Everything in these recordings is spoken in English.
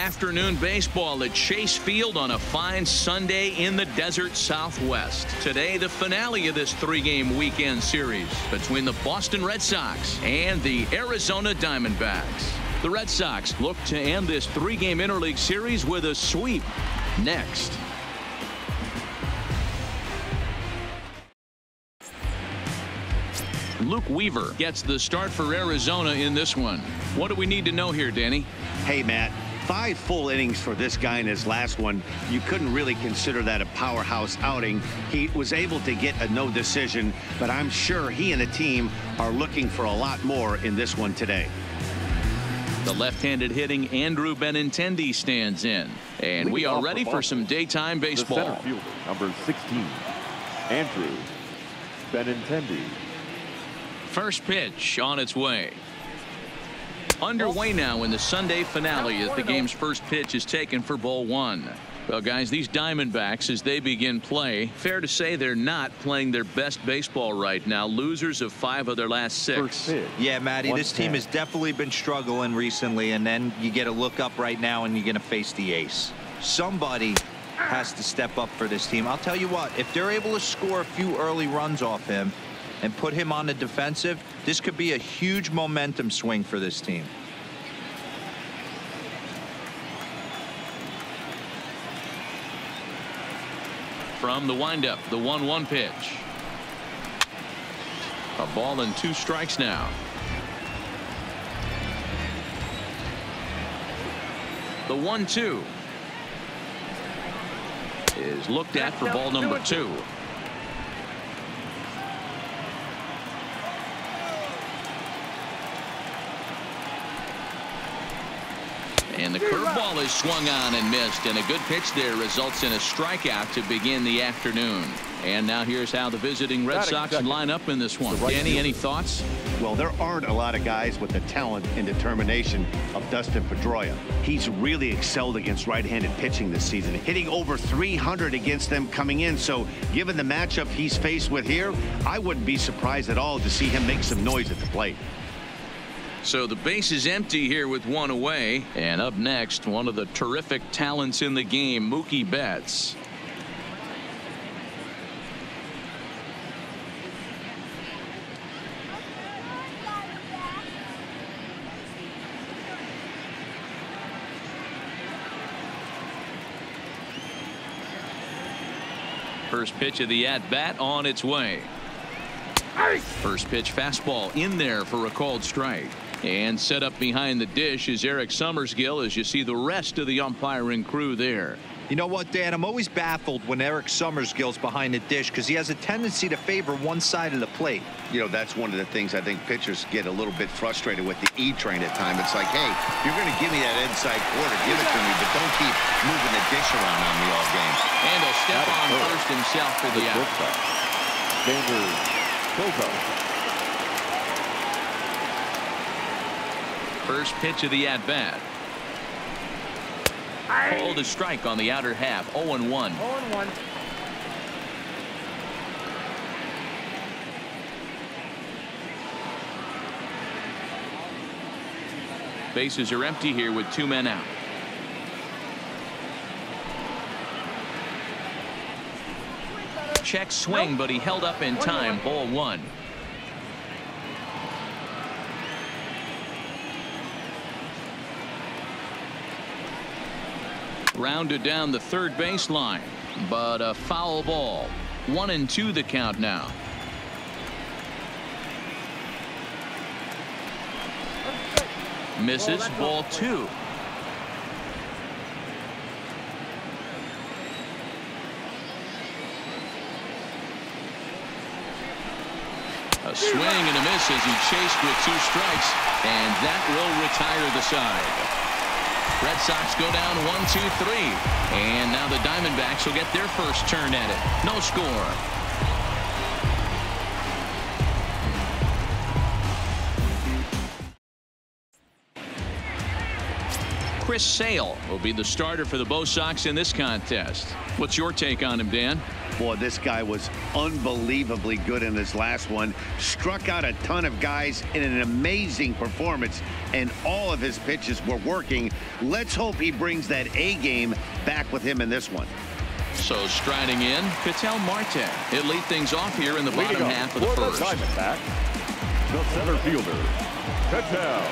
afternoon baseball at Chase Field on a fine Sunday in the desert Southwest. Today, the finale of this three-game weekend series between the Boston Red Sox and the Arizona Diamondbacks. The Red Sox look to end this three-game interleague series with a sweep next. Luke Weaver gets the start for Arizona in this one. What do we need to know here, Danny? Hey, Matt. Five full innings for this guy in his last one. You couldn't really consider that a powerhouse outing. He was able to get a no decision, but I'm sure he and the team are looking for a lot more in this one today. The left-handed hitting Andrew Benintendi stands in. And we are ready for some daytime baseball. The center fielder, number 16, Andrew Benintendi. First pitch on its way. Underway now in the Sunday finale as the game's first pitch is taken for ball one. Well, guys, these Diamondbacks, as they begin play, fair to say they're not playing their best baseball right now. Losers of five of their last six. Yeah, Matty, this team has definitely been struggling recently, and then you get a look up right now, and you're going to face the ace. Somebody has to step up for this team. I'll tell you what, if they're able to score a few early runs off him, and put him on the defensive, this could be a huge momentum swing for this team. From the windup, the 1-1 pitch. A ball and two strikes now. The 1-2 is looked at for ball number two. And the curveball is swung on and missed. And a good pitch there results in a strikeout to begin the afternoon. And now here's how the visiting Red Sox line up in this one. Danny, any thoughts? Well, there aren't a lot of guys with the talent and determination of Dustin Pedroia. He's really excelled against right-handed pitching this season, hitting over 300 against them coming in. So given the matchup he's faced with here, I wouldn't be surprised at all to see him make some noise at the plate. So the base is empty here with one away. And up next, one of the terrific talents in the game, Mookie Betts. First pitch of the at-bat on its way. First pitch fastball in there for a called strike. And set up behind the dish is Eric Summersgill as you see the rest of the umpiring crew there. You know what, Dan? I'm always baffled when Eric Summersgill's behind the dish because he has a tendency to favor one side of the plate. You know, that's one of the things I think pitchers get a little bit frustrated with the E train at times. It's like, hey, you're going to give me that inside quarter, give it to me, but don't keep moving the dish around on me all game. And a step on first himself for the out. Xander First pitch of the at bat. Called a strike on the outer half 0 1. 0 1. Bases are empty here with two men out. Check swing, but he held up in time. Ball one. Rounded down the third baseline, but a foul ball. One and two the count now. Misses ball two. A swing and a miss as he chased with two strikes, and that will retire the side. Red Sox go down one, two, three. And now the Diamondbacks will get their first turn at it. No score. Chris Sale will be the starter for the Bo Sox in this contest. What's your take on him, Dan? Boy, this guy was unbelievably good in his last one. Struck out a ton of guys in an amazing performance, and all of his pitches were working. Let's hope he brings that A game back with him in this one. So striding in, Ketel Marte. He'll lead things off here in the Leading bottom half of the for first. Diamondback, the center fielder, Ketel.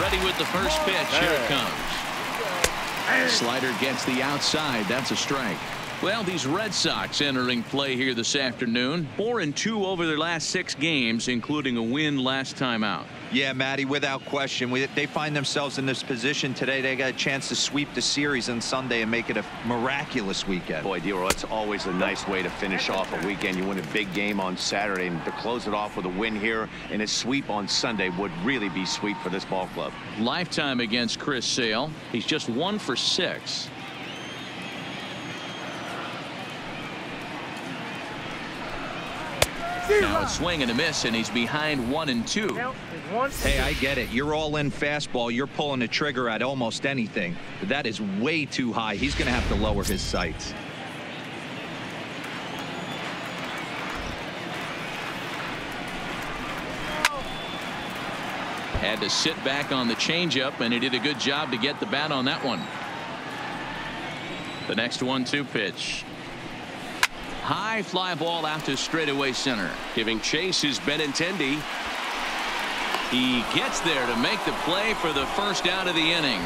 Ready with the first oh, pitch. Here it comes. Slider gets the outside. That's a strike. Well, these Red Sox entering play here this afternoon. Four and two over their last six games, including a win last time out. Yeah, Matty, without question. We, they find themselves in this position today. They got a chance to sweep the series on Sunday and make it a miraculous weekend. Boy, Dero, it's always a nice way to finish off a weekend. You win a big game on Saturday, and to close it off with a win here and a sweep on Sunday would really be sweet for this ball club. Lifetime against Chris Sale. He's just one for six. Now a swing and a miss, and he's behind one and two. Hey, I get it. You're all in fastball. You're pulling the trigger at almost anything. But that is way too high. He's going to have to lower his sights. Had to sit back on the changeup, and he did a good job to get the bat on that one. The next one two pitch. High fly ball out to straightaway center. Giving chase is Benintendi. He gets there to make the play for the first out of the inning.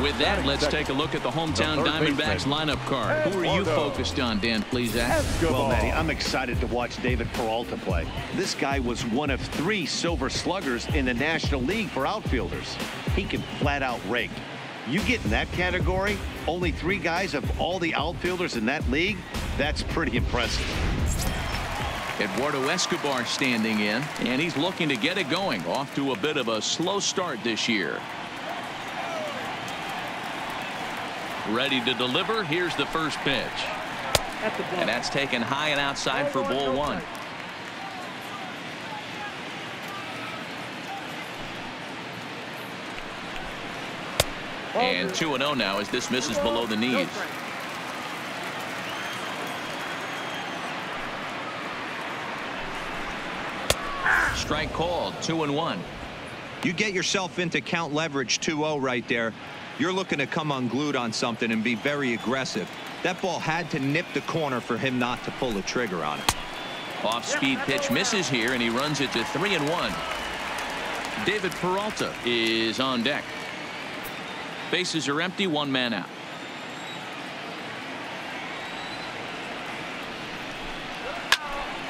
With that, let's take a look at the hometown The Diamondbacks baseman. lineup card. Who are you focused on, Dan Please, ask. Well, Escobar. Matty, I'm excited to watch David Peralta play. This guy was one of three silver sluggers in the National League for outfielders. He can flat out rake. You get in that category, only three guys of all the outfielders in that league, that's pretty impressive. Eduardo Escobar standing in, and he's looking to get it going. Off to a bit of a slow start this year. Ready to deliver. Here's the first pitch. And that's taken high and outside for ball one. And 2 0 now as this misses below the knees. Strike called 2 and 1. You get yourself into count leverage 2-0 right there. You're looking to come unglued on something and be very aggressive. That ball had to nip the corner for him not to pull the trigger on it. Off speed pitch misses here and he runs it to 3 and 1. David Peralta is on deck. Bases are empty, one man out.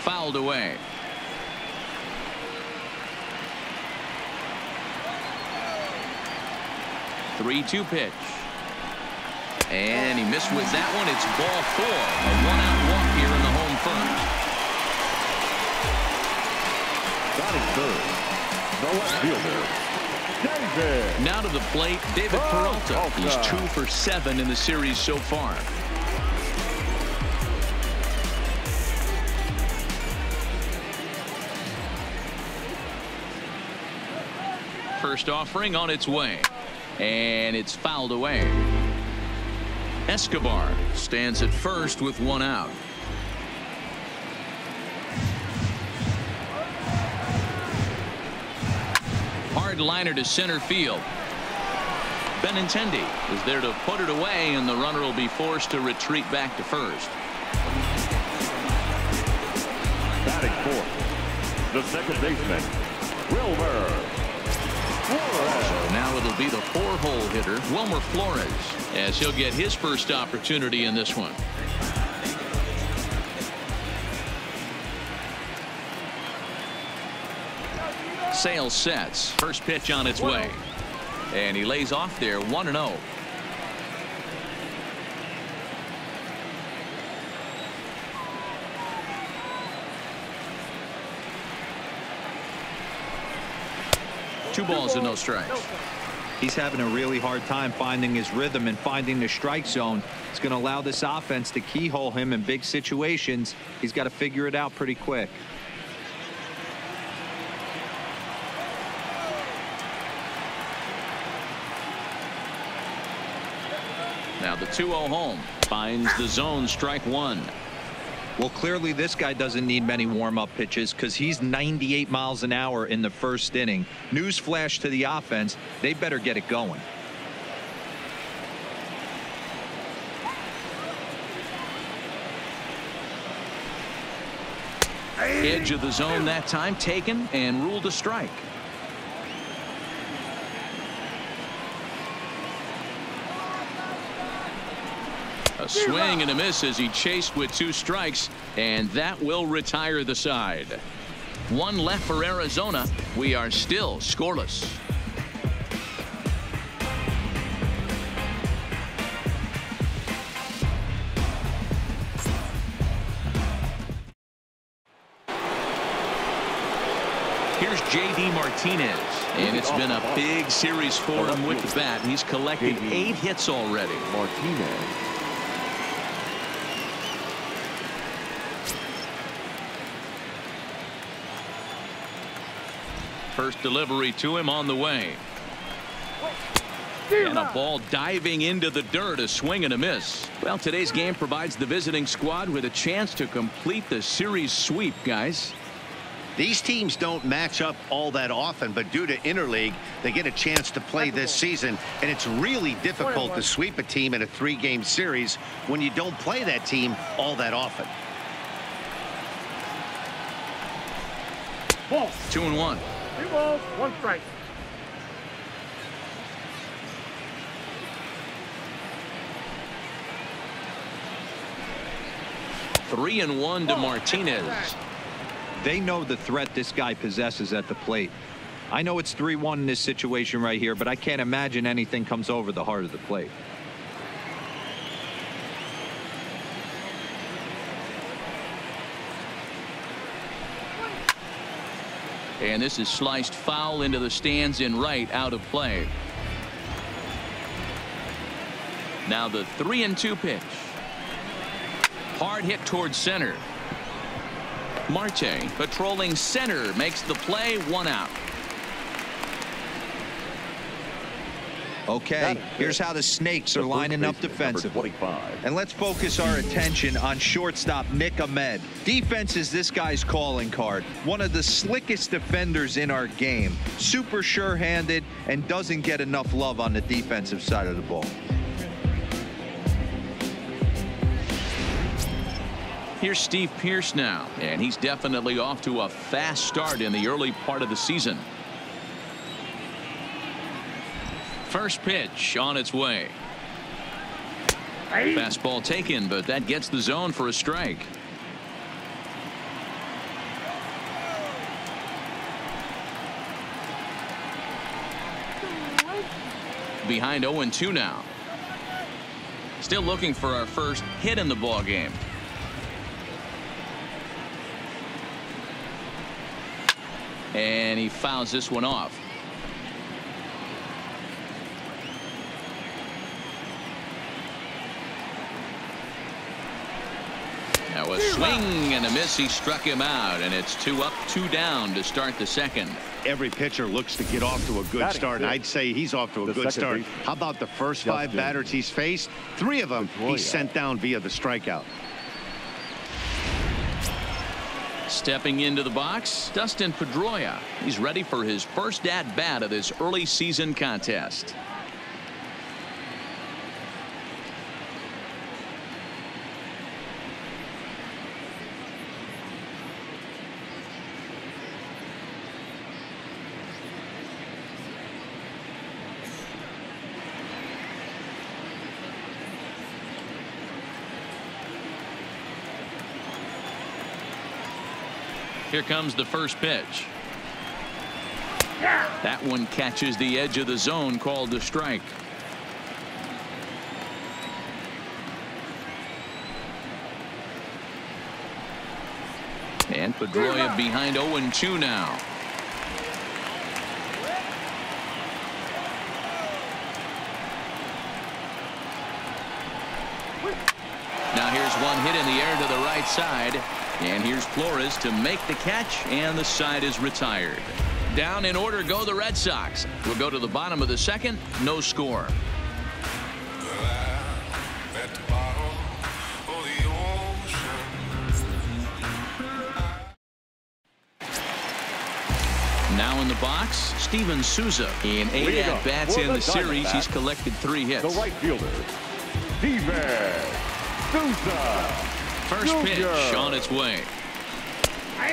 Fouled away. Three-two pitch. And he missed with that one. It's ball four. A one-out walk here in the home first. Batting third, the left fielder, David. Now to the plate, David oh, Peralta. Oh, He's two for seven in the series so far. First offering on its way. And it's fouled away. Escobar stands at first with one out. Liner to center field. Benintendi is there to put it away, and the runner will be forced to retreat back to first. Batting fourth, the second baseman, Wilmer Flores. So now it'll be the four-hole hitter, Wilmer Flores, as he'll get his first opportunity in this one. Sales sets. First pitch on its way. And he lays off there 1 0. Two balls and no strikes. He's having a really hard time finding his rhythm and finding the strike zone. It's going to allow this offense to keyhole him in big situations. He's got to figure it out pretty quick. Now 2 0 home. Finds the zone strike one. Well, clearly this guy doesn't need many warm-up pitches because he's 98 miles an hour in the first inning. News flash to the offense. They better get it going. Edge of the zone that time taken and ruled a strike. A swing and a miss as he chased with two strikes, and that will retire the side. One left for Arizona. We are still scoreless. Here's J.D. Martinez, and it's been a big series for him with the bat. He's collected eight hits already. Martinez. First delivery to him on the way. And a ball diving into the dirt, a swing and a miss. Well, today's game provides the visiting squad with a chance to complete the series sweep, guys. These teams don't match up all that often, but due to interleague, they get a chance to play this season, and it's really difficult to sweep a team in a three-game series when you don't play that team all that often. Two and one. Two balls, one strike. Three and one to Martinez. They know the threat this guy possesses at the plate. I know it's 3-1 in this situation right here, but I can't imagine anything comes over the heart of the plate. And this is sliced foul into the stands in right out of play. Now the three and two pitch. Hard hit towards center. Marte patrolling center makes the play one out. Okay, here's how the Snakes are lining up baseman, defensively. And let's focus our attention on shortstop Nick Ahmed. Defense is this guy's calling card. One of the slickest defenders in our game. Super sure-handed and doesn't get enough love on the defensive side of the ball. Here's Steve Pearce now, and he's definitely off to a fast start in the early part of the season. First pitch on its way. Fastball taken, but that gets the zone for a strike. Behind 0-2 now. Still looking for our first hit in the ball game. And he fouls this one off. A swing and a miss. He struck him out, and it's two up, two down to start the second. Every pitcher looks to get off to a good Batting start, and. I'd say he's off to a The good start. baseman. How about the first five Justin batters he's faced? Three of them he he's sent down via the strikeout. Stepping into the box, Dustin Pedroia. He's ready for his first at bat of this early season contest. Here comes the first pitch. That one catches the edge of the zone called a strike. And Pedroia behind 0-2 now. Now here's one hit in the air to the right side. And here's Flores to make the catch, and the side is retired. Down in order go the Red Sox. We'll go to the bottom of the second. No score. Now in the box, Steven Souza. In eight at-bats in the, the series, he's collected three hits. The right fielder, Steven Souza. First pitch on its way.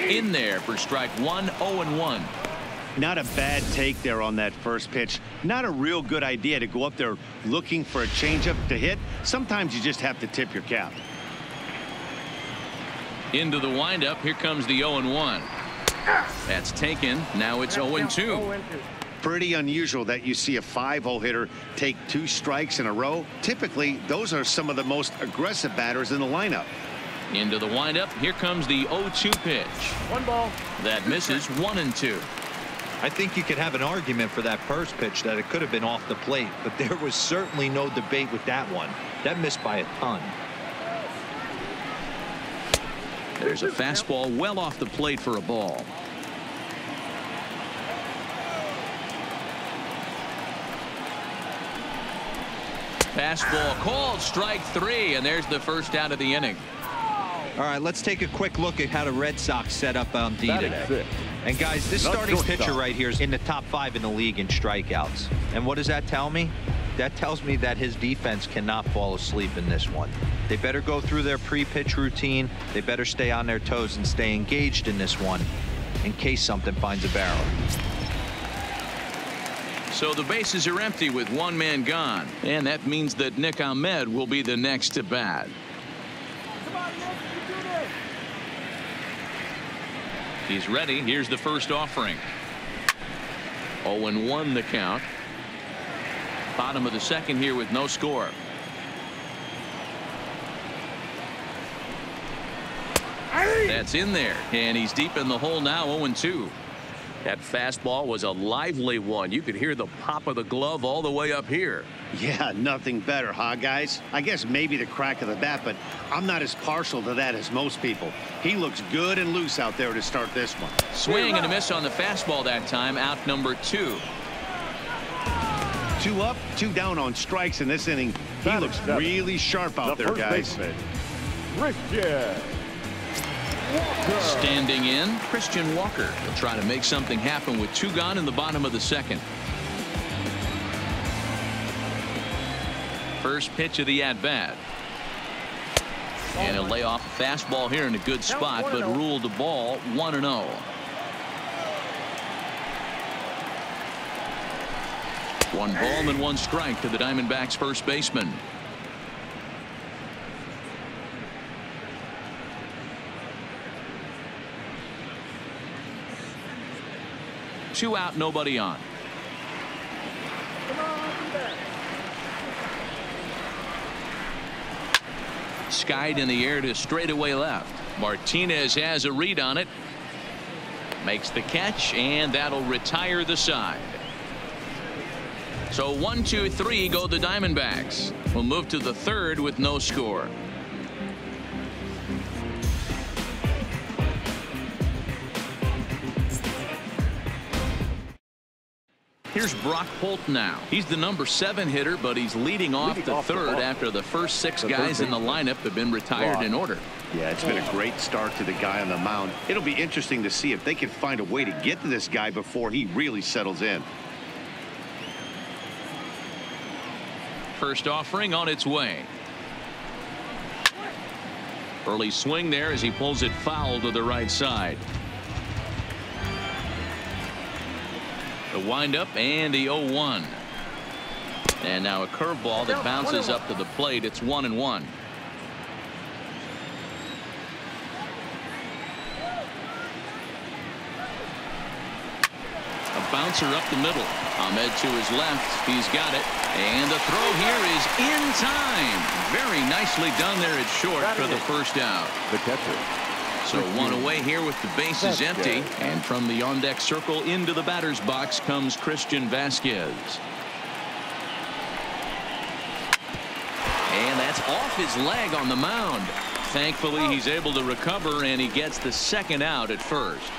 In there for strike one, 0-1. Not a bad take there on that first pitch. Not a real good idea to go up there looking for a changeup to hit. Sometimes you just have to tip your cap. Into the windup. Here comes the 0-1. That's taken. Now it's 0-2. Pretty unusual that you see a five-hole hitter take two strikes in a row. Typically, those are some of the most aggressive batters in the lineup. Into the windup. Here comes the 0-2 pitch. One ball. That misses one and two. I think you could have an argument for that first pitch that it could have been off the plate, but there was certainly no debate with that one. That missed by a ton. There's a fastball well off the plate for a ball. Fastball called strike three and there's the first out of the inning. All right, let's take a quick look at how the Red Sox set up on D today. And guys, this starting pitcher right here is in the top five in the league in strikeouts. And what does that tell me? That tells me that his defense cannot fall asleep in this one. They better go through their pre-pitch routine. They better stay on their toes and stay engaged in this one in case something finds a barrel. So the bases are empty with one man gone. And that means that Nick Ahmed will be the next to bat. He's ready. Here's the first offering. 0-1 the count. Bottom of the second here with no score. That's in there. And he's deep in the hole now 0-2. That fastball was a lively one. You could hear the pop of the glove all the way up here. Yeah, nothing better, huh, guys? I guess maybe the crack of the bat, but I'm not as partial to that as most people. He looks good and loose out there to start this one. Swing and a miss on the fastball that time. Out number two. Two up, two down on strikes in this inning. He looks really sharp out the there, guys. Christian Walker. Standing in, Christian Walker will try to make something happen with two gone in the bottom of the second. First pitch of the at-bat. And he'll lay off a layoff fastball here in a good spot, but oh. ruled the ball 1 0. One ball and one strike to the Diamondbacks first baseman. Two out, nobody on. Skied in the air to straightaway left. Martinez has a read on it. Makes the catch, and that'll retire the side. So one, two, three go the Diamondbacks. We'll move to the third with no score. Here's Brock Holt now. He's the number seven hitter, but he's leading off leading the off third the after the first six the guys in the lineup have been retired Brock. in order. Yeah, it's been a great start to the guy on the mound. It'll be interesting to see if they can find a way to get to this guy before he really settles in. First offering on its way. Early swing there as he pulls it foul to the right side. The windup and the 0-1. And now a curveball that bounces up to the plate. It's one and one. A bouncer up the middle. Ahmed to his left. He's got it. And the throw here is in time. Very nicely done there at short for the first out. The catcher. So one away here with the bases empty. And from the on deck circle into the batter's box comes Christian Vázquez. And that's off his leg on the mound. Thankfully, he's able to recover and he gets the second out at first.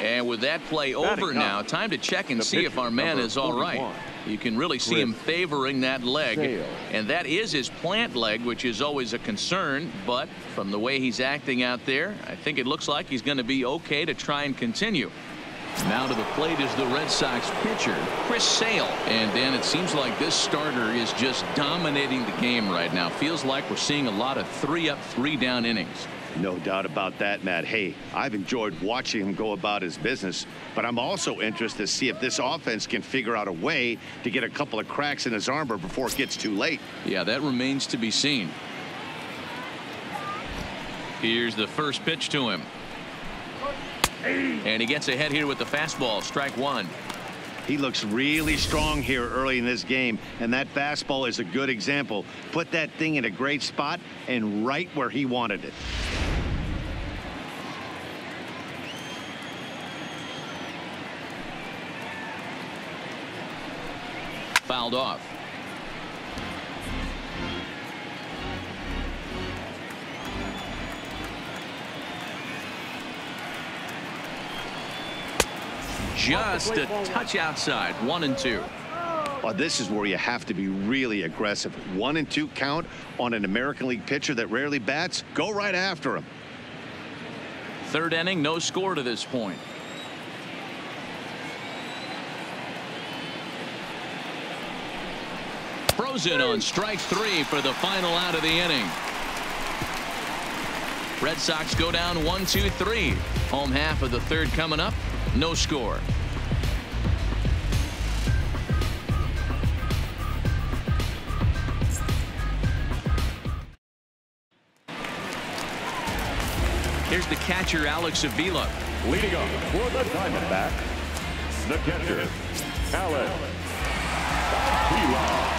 And with that play over now, time to check and see if our man is all right. You can really see him favoring that leg. And that is his plant leg, which is always a concern. But from the way he's acting out there, I think it looks like he's going to be okay to try and continue. Now to the plate is the Red Sox pitcher, Chris Sale. And Dan, it seems like this starter is just dominating the game right now. Feels like we're seeing a lot of three up, three down innings. No doubt about that, Matt. Hey, I've enjoyed watching him go about his business, but I'm also interested to see if this offense can figure out a way to get a couple of cracks in his armor before it gets too late. Yeah, that remains to be seen. Here's the first pitch to him. And he gets ahead here with the fastball, strike one. He looks really strong here early in this game, and that fastball is a good example. Put that thing in a great spot and right where he wanted it. Fouled off. Just a touch outside, one and two. Oh, this is where you have to be really aggressive. One and two count on an American League pitcher that rarely bats. Go right after him. Third inning, no score to this point. Frozen on strike three for the final out of the inning. Red Sox go down one, two, three. Home half of the third coming up. No score. Here's the catcher, Alex Avila. Leading off for the Diamondback, the catcher, Alex Avila.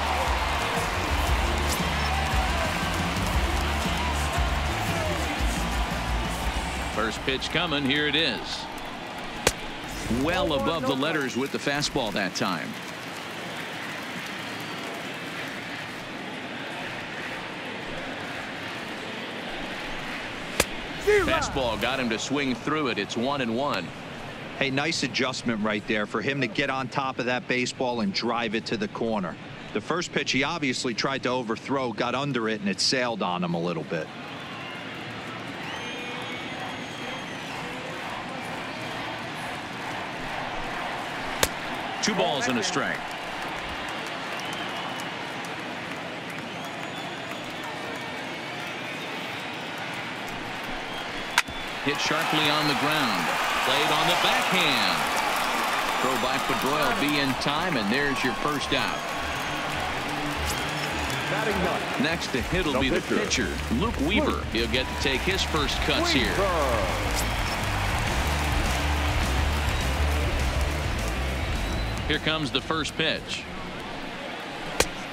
First pitch coming. Here it is. Well above the letters with the fastball that time. Fastball got him to swing through it. It's one and one. Hey, nice adjustment right there for him to get on top of that baseball and drive it to the corner. The first pitch he obviously tried to overthrow, got under it, and it sailed on him a little bit. Two balls and a strike. Hit sharply on the ground. Played on the backhand. Throw by Pedroia will be in time, and there's your first out. Next to hit will The be the pitcher. pitcher, Luke Weaver. He'll get to take his first cuts. Weaver. Here comes the first pitch.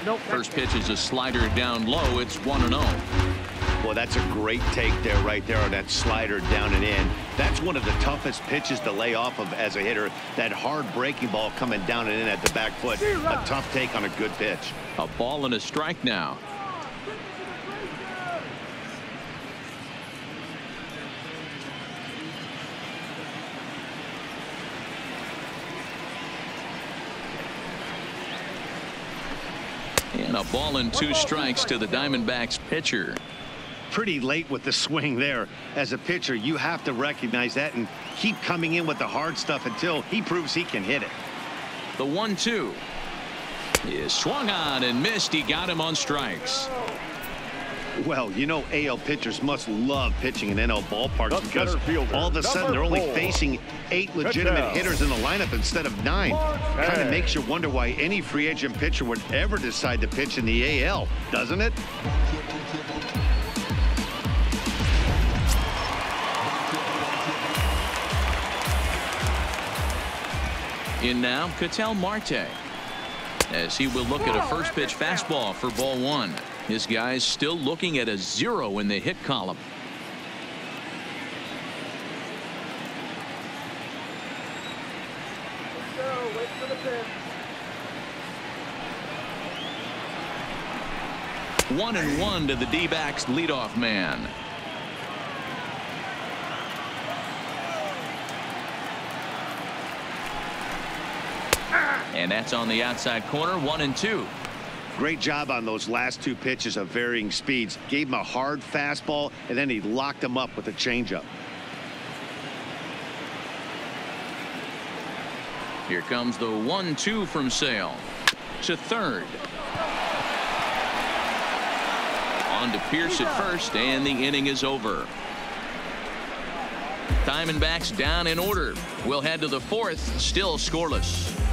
Nope. First pitch is a slider down low. It's 1 and 0. Well, that's a great take there, right there on that slider down and in. That's one of the toughest pitches to lay off of as a hitter. That hard breaking ball coming down and in at the back foot. A tough take on a good pitch. A ball and a strike now. And a ball and two strikes to the Diamondbacks pitcher. Pretty late with the swing there. As a pitcher, you have to recognize that and keep coming in with the hard stuff until he proves he can hit it. The one two is swung on and missed. He got him on strikes. Well, you know AL pitchers must love pitching in NL ballparks The because fielder, all of a sudden they're only four. facing eight legitimate hitters in the lineup instead of nine. Kind of makes you wonder why any free agent pitcher would ever decide to pitch in the AL, doesn't it? In now, Ketel Marte. As he will look at a first pitch fastball for ball one. His guys still looking at a zero in the hit column. One and one to the D-backs leadoff man. And that's on the outside corner, one and two. Great job on those last two pitches of varying speeds. Gave him a hard fastball, and then he locked him up with a changeup. Here comes the one two from Sale to third. On to Pearce at first and the inning is over. Diamondbacks down in order. We'll head to the fourth still scoreless.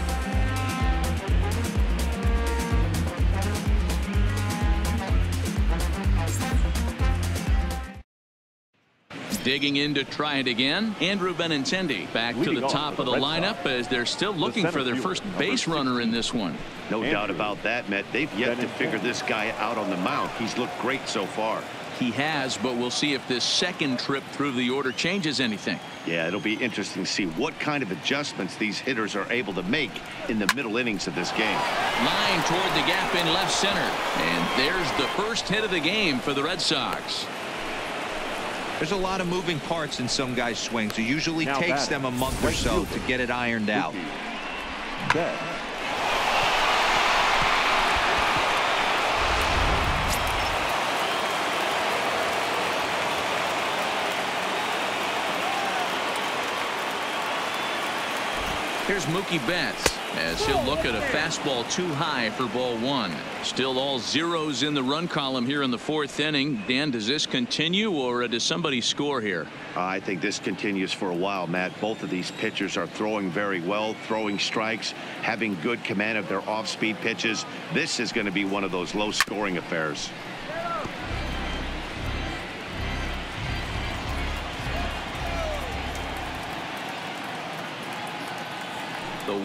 Digging in to try it again, Andrew Benintendi back to the top of the lineup as they're still looking for their first base runner in this one. No doubt about that, Matt. They've yet to figure this guy out on the mound. He's looked great so far. He has, but we'll see if this second trip through the order changes anything. Yeah, it'll be interesting to see what kind of adjustments these hitters are able to make in the middle innings of this game. Line toward the gap in left center. And there's the first hit of the game for the Red Sox. There's a lot of moving parts in some guys' swings. It usually now takes them a month or so to get it ironed out. Here's Mookie Betts as he'll look at a fastball too high for ball one. Still all zeros in the run column here in the fourth inning. Dan, does this continue or uh, does somebody score here? I think this continues for a while, Matt. Both of these pitchers are throwing very well, throwing strikes, having good command of their off-speed pitches. This is going to be one of those low-scoring affairs.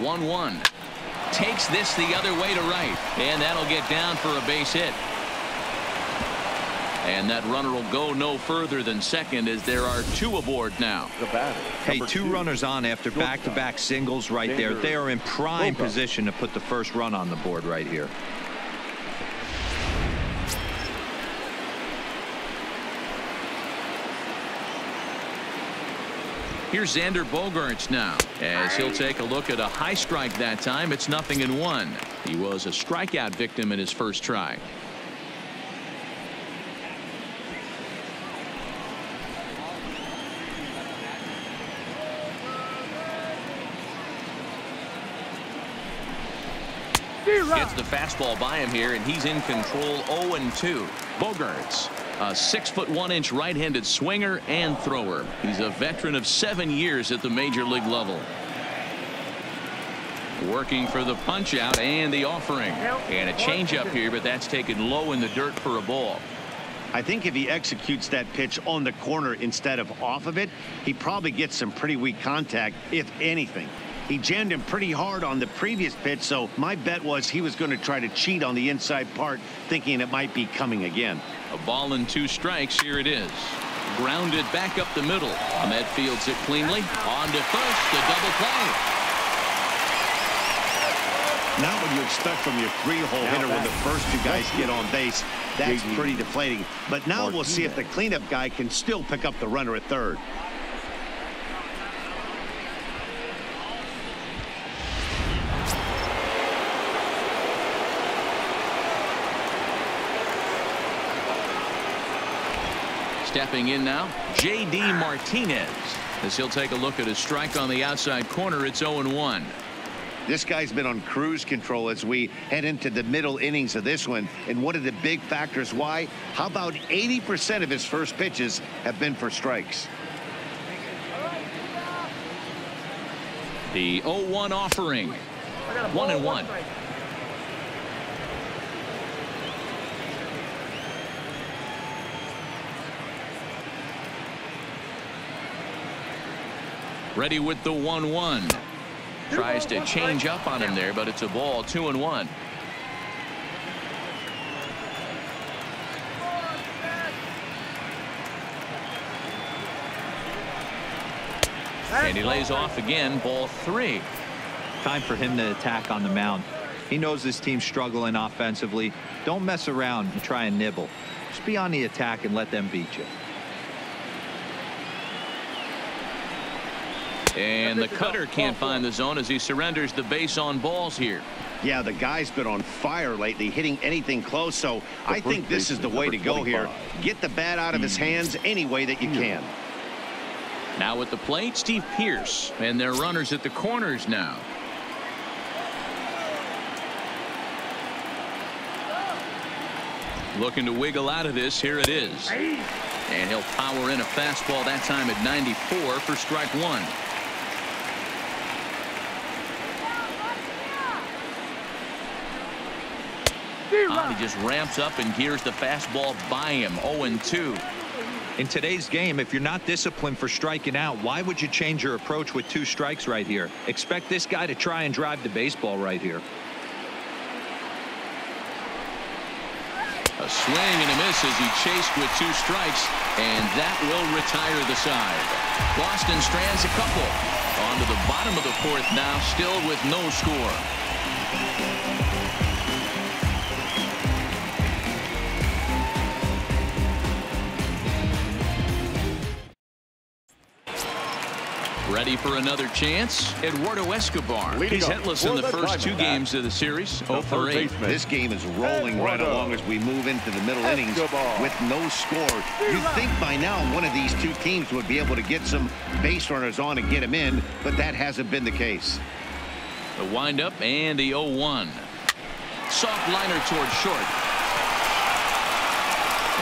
1-1 takes this the other way to right and that'll get down for a base hit. And that runner will go no further than second as there are two aboard now. Hey, two, two runners on after back-to-back -back singles right there. They are in prime position to put the first run on the board right here. Here's Xander Bogaerts now as he'll take a look at a high strike that time. It's nothing in one. He was a strikeout victim in his first try. Gets the fastball by him here and he's in control 0 2. Bogaerts a six foot one inch right handed swinger and thrower. He's a veteran of seven years at the major league level. Working for the punch out and the offering and a changeup here but that's taken low in the dirt for a ball. I think if he executes that pitch on the corner instead of off of it he probably gets some pretty weak contact if anything. He jammed him pretty hard on the previous pitch, so my bet was he was going to try to cheat on the inside part, thinking it might be coming again. A ball and two strikes. Here it is. Grounded back up the middle. Ahmed fields it cleanly. On to first. The double play. Not what you expect from your three-hole hitter when the first two guys get on base. That's pretty deflating. But now we'll see if the cleanup guy can still pick up the runner at third. Stepping in now, J.D. Martinez. As he'll take a look at his strike on the outside corner, it's 0-1. This guy's been on cruise control as we head into the middle innings of this one. And one of the big factors why, how about 80% of his first pitches have been for strikes? The 0-1 offering. One and one. Ready with the 1-1. Tries to change up on him there, but it's a ball, two and one. And he lays off again, ball three. Time for him to attack on the mound. He knows this team's struggling offensively. Don't mess around and try and nibble. Just be on the attack and let them beat you. And the cutter can't find the zone as he surrenders the base on balls here. Yeah, the guy's been on fire lately, hitting anything close, so I think this is the way to go here. Get the bat out of his hands any way that you can. Now at the plate, Steve Pearce. And their runners at the corners now. Looking to wiggle out of this. Here it is. And he'll power in a fastball that time at 94 for strike one. He just ramps up and gears the fastball by him. 0-2. In today's game, if you're not disciplined for striking out, why would you change your approach with two strikes right here? Expect this guy to try and drive the baseball right here. A swing and a miss as he chased with two strikes, and that will retire the side. Boston strands a couple. On to the bottom of the fourth now, still with no score. Ready for another chance? Eduardo Escobar. Leading He's up hitless in the the first two Diamondbacks. games of the series. 0 for 8. baseman. This game is rolling right along as we move into the middle innings with no score. You'd think by now one of these two teams would be able to get some base runners on and get them in, but that hasn't been the case. The windup and the 0-1. Soft liner towards short.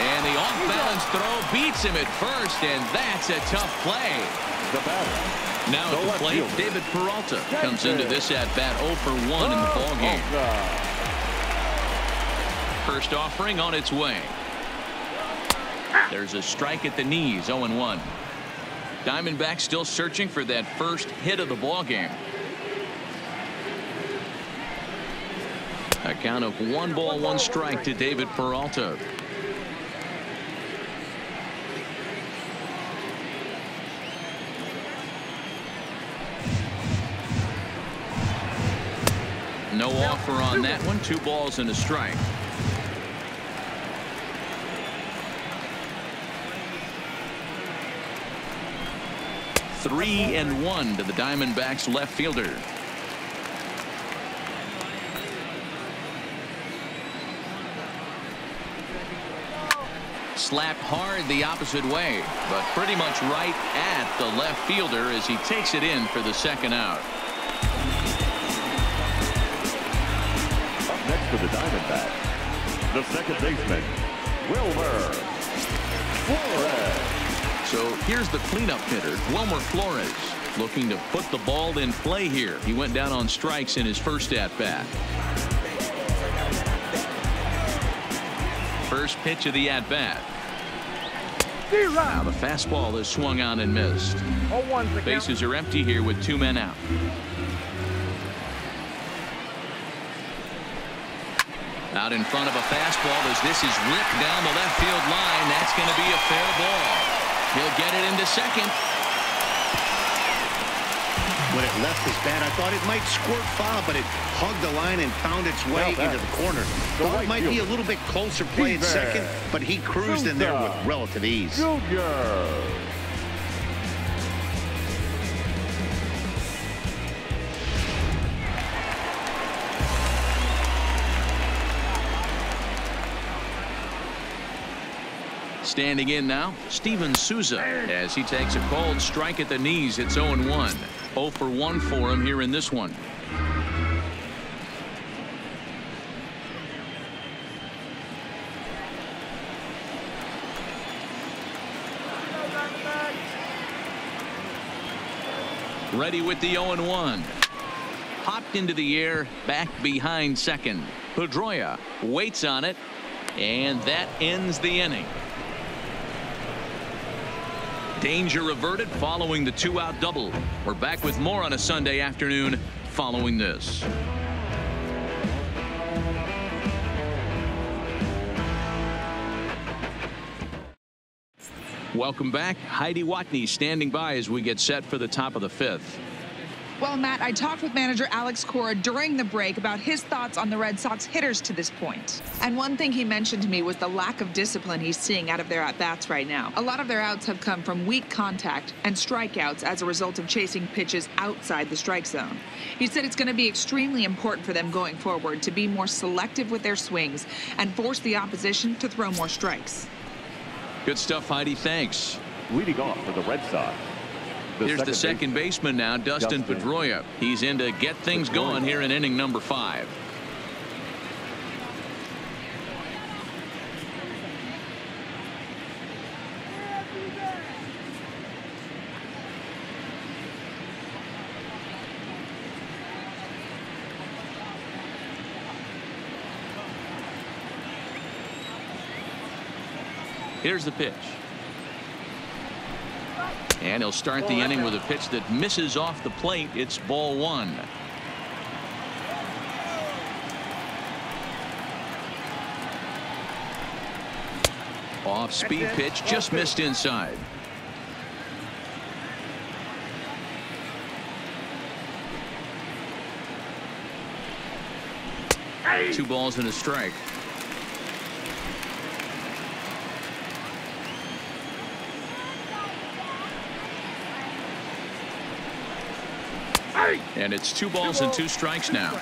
And the off-balance throw beats him at first, and that's a tough play. The batter. Now at the plate. David Peralta comes into this at-bat 0 for 1 in the oh, ball game. Oh, first offering on its way. There's a strike at the knees, 0-1. Diamondbacks still searching for that first hit of the ball game. A count of one ball, one strike to David Peralta. No offer on that one. Two balls and a strike. Three and one to the Diamondbacks left fielder. Slapped hard the opposite way, but pretty much right at the left fielder as he takes it in for the second out. Diamondbacks, the second baseman, Wilmer Flores. So here's the cleanup hitter, Wilmer Flores, looking to put the ball in play here. He went down on strikes in his first at-bat. First pitch of the at-bat. Now the fastball is swung on and missed. 0-1's the count. Bases are empty here with two men out. Out in front of a fastball as this is ripped down the left field line. That's going to be a fair ball. He'll get it into second. When it left his bat, I thought it might squirt foul, but it hugged the line and found its way Well, into the corner. the Thought it right might be a little bit closer play at second, but he cruised in there with relative ease. Junior. Standing in now, Steven Souza as he takes a cold strike at the knees. It's 0-1. 0 for 1 for him here in this one. Ready with the 0-1. Hopped into the air, back behind second. Pedroia waits on it, and that ends the inning. Danger averted following the two-out double. We're back with more on a Sunday afternoon following this. Welcome back. Heidi Watney standing by as we get set for the top of the fifth. Well, Matt, I talked with manager Alex Cora during the break about his thoughts on the Red Sox hitters to this point. And one thing he mentioned to me was the lack of discipline he's seeing out of their at-bats right now. A lot of their outs have come from weak contact and strikeouts as a result of chasing pitches outside the strike zone. He said it's going to be extremely important for them going forward to be more selective with their swings and force the opposition to throw more strikes. Good stuff, Heidi. Thanks. Leading off for the Red Sox. The Here's second the second baseman now, Dustin, Dustin Pedroia. He's in to get things Pedroia. going here in inning number five. Here's the pitch. And he'll start the inning with a pitch that misses off the plate. It's ball one. Off speed pitch just missed inside. Two balls and a strike. And it's two balls and two strikes now.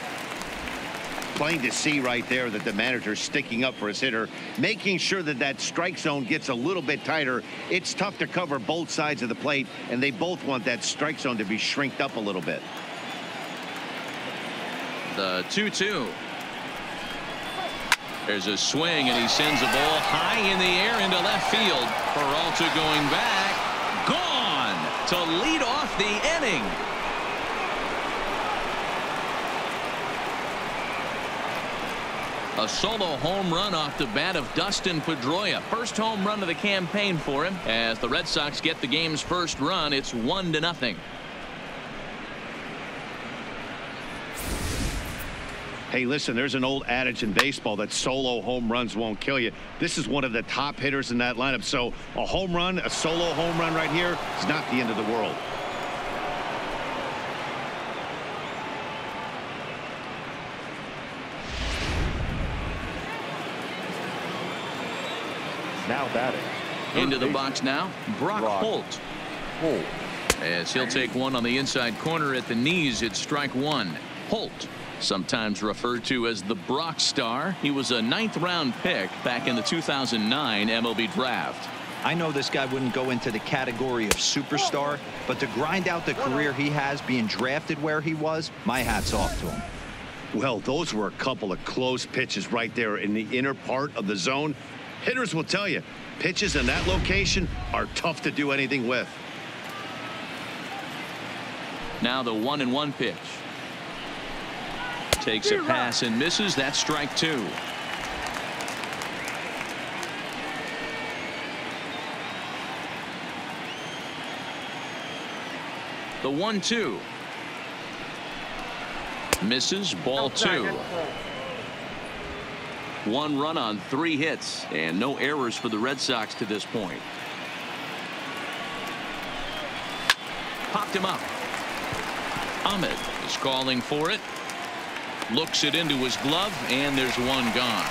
Plain to see right there that the manager's sticking up for his hitter, making sure that that strike zone gets a little bit tighter. It's tough to cover both sides of the plate, and they both want that strike zone to be shrinked up a little bit. The 2-2. There's a swing, and he sends a ball high in the air into left field. Peralta going back. Gone to lead off the inning. A solo home run off the bat of Dustin Pedroia. First home run of the campaign for him. As the Red Sox get the game's first run, it's one to nothing. Hey, listen, there's an old adage in baseball that solo home runs won't kill you. This is one of the top hitters in that lineup. So a home run, a solo home run right here is not the end of the world. Now batting. Into the box now, Brock, Brock Holt. Holt. As he'll take one on the inside corner at the knees, it's strike one. Holt, sometimes referred to as the Brock Star. He was a ninth round pick back in the 2009 MLB draft. I know this guy wouldn't go into the category of superstar, but to grind out the career he has being drafted where he was, my hat's off to him. Well, those were a couple of close pitches right there in the inner part of the zone. Hitters will tell you, pitches in that location are tough to do anything with. Now the one and one pitch. Takes a pass and misses. That's strike two. The one two. Misses ball two. One run on three hits and no errors for the Red Sox to this point. Popped him up. Ahmed is calling for it. Looks it into his glove and there's one gone.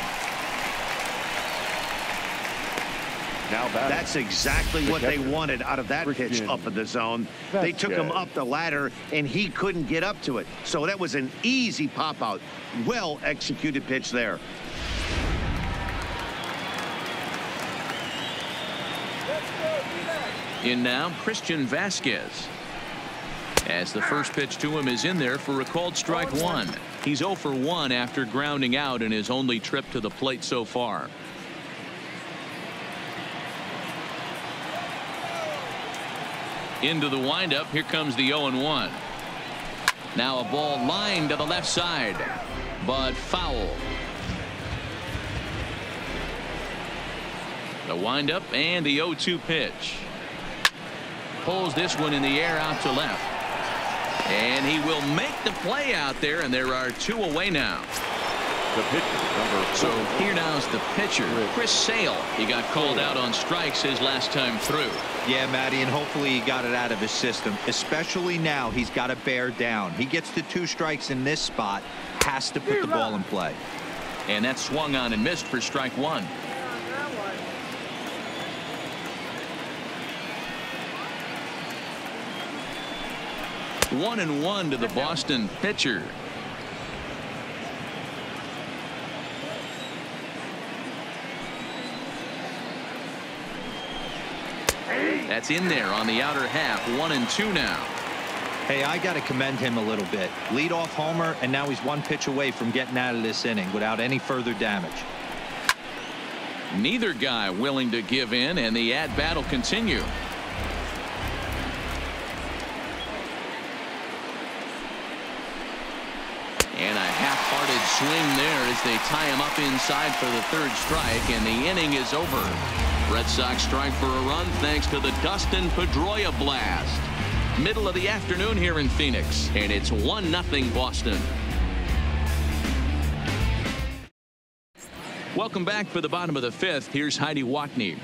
Now That's exactly what they wanted out of that pitch up in the zone. They took him up the ladder, and he couldn't get up to it. So that was an easy pop out. Well executed pitch there. In now, Christian Vázquez. As the first pitch to him is in there for a called strike one. He's 0 for 1 after grounding out in his only trip to the plate so far. Into the windup. Here comes the 0 and 1. Now a ball lined to the left side, but foul. The windup and the 0 2 pitch pulls this one in the air out to left. And he will make the play out there, and there are two away now. The pitcher, number So here now's the pitcher, Chris Sale. He got called out on strikes his last time through. Yeah, Matty, and hopefully he got it out of his system. Especially now, he's got to bear down. He gets the two strikes in this spot, has to put the ball in play. And that swung on and missed for strike one. One and one to the Boston pitcher. That's in there on the outer half. One and two now. Hey, I got to commend him a little bit. Lead off homer, and now he's one pitch away from getting out of this inning without any further damage. Neither guy willing to give in, and the at bat will continue. Swing there as they tie him up inside for the third strike, and the inning is over. Red Sox strike for a run thanks to the Dustin Pedroia blast. Middle of the afternoon here in Phoenix, and it's 1-0 Boston. Welcome back for the bottom of the fifth. Here's Heidi Watney.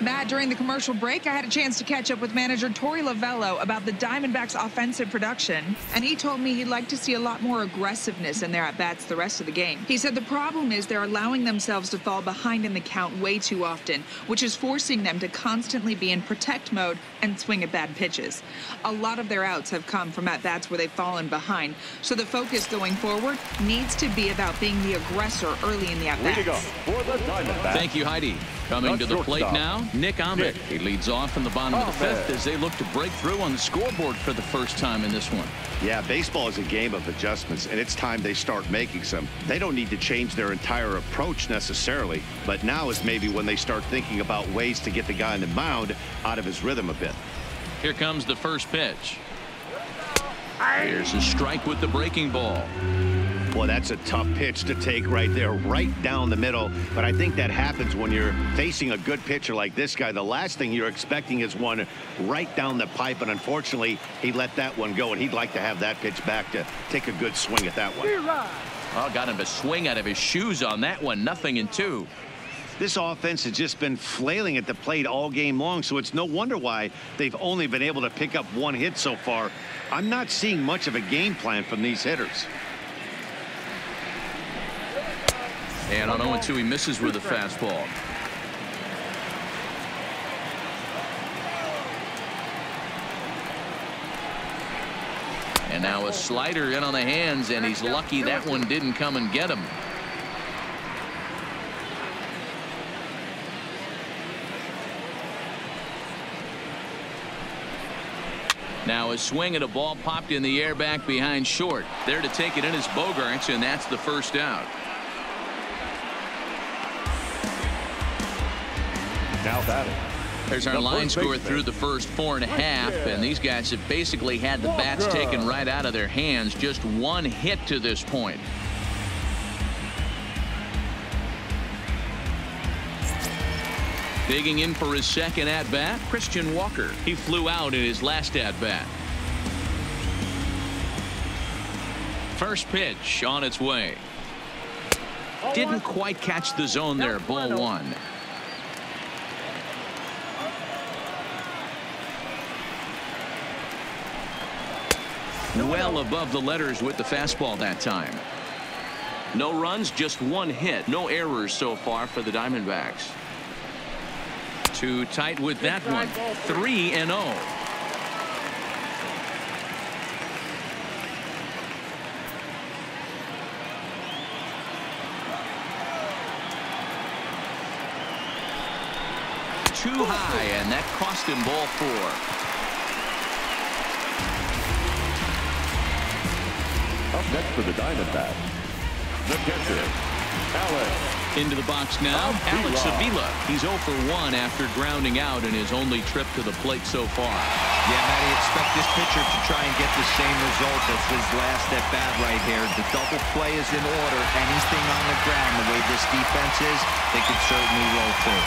Matt, during the commercial break, I had a chance to catch up with manager Torey Lovullo about the Diamondbacks' offensive production, and he told me he'd like to see a lot more aggressiveness in their at-bats the rest of the game. He said the problem is they're allowing themselves to fall behind in the count way too often, which is forcing them to constantly be in protect mode and swing at bad pitches. A lot of their outs have come from at-bats where they've fallen behind, so the focus going forward needs to be about being the aggressor early in the at-bats. for the Diamondbacks. Thank you, Heidi. Coming The to the plate shortstop, now, Nick Ahmed. He leads off in the bottom of the fifth Ahmed. as they look to break through on the scoreboard for the first time in this one. Yeah, baseball is a game of adjustments, and it's time they start making some. They don't need to change their entire approach necessarily, but now is maybe when they start thinking about ways to get the guy on the mound out of his rhythm a bit. Here comes the first pitch. Here's a strike with the breaking ball. Boy, that's a tough pitch to take right there, right down the middle. But I think that happens when you're facing a good pitcher like this guy. The last thing you're expecting is one right down the pipe, and unfortunately, he let that one go, and he'd like to have that pitch back to take a good swing at that one. Oh, got him a swing out of his shoes on that one. Nothing in two. This offense has just been flailing at the plate all game long, so it's no wonder why they've only been able to pick up one hit so far. I'm not seeing much of a game plan from these hitters. And on 0-2, he misses with a fastball. And now a slider in on the hands, and he's lucky that one didn't come and get him. Now a swing at a ball popped in the air back behind short. There to take it in is Bogaerts, and that's the first out. Now batting. There's our The line score baseman. through the first four and a half, and these guys have basically had the bats taken right out of their hands. Just one hit to this point. Digging in for his second at bat, Christian Walker. He flew out in his last at bat. First pitch on its way. Didn't quite catch the zone there. Ball one. Well above the letters with the fastball that time. No runs, just one hit. No errors so far for the Diamondbacks. Too tight with that one. 3 and oh. 0. Too high, and that cost him ball four. Up next for the Diamondbacks. The catcher, Alex. Into the box now, oh, Alex Avila. He's 0 for 1 after grounding out in his only trip to the plate so far. Yeah, Matty, expect this pitcher to try and get the same result as his last at bat right here. The double play is in order. Anything on the ground, the way this defense is, they could certainly roll through.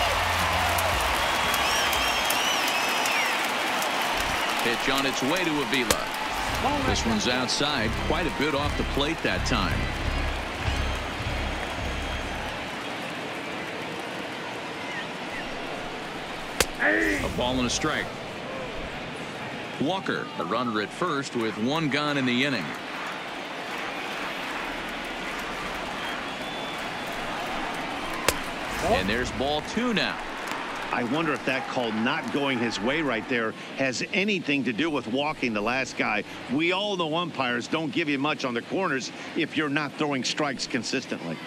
Pitch on its way to Avila. This one's outside quite a bit off the plate that time. A ball and a strike. Walker, a runner at first with one gone in the inning. And there's ball two now. I wonder if that call not going his way right there has anything to do with walking the last guy. We all know umpires don't give you much on the corners if you're not throwing strikes consistently.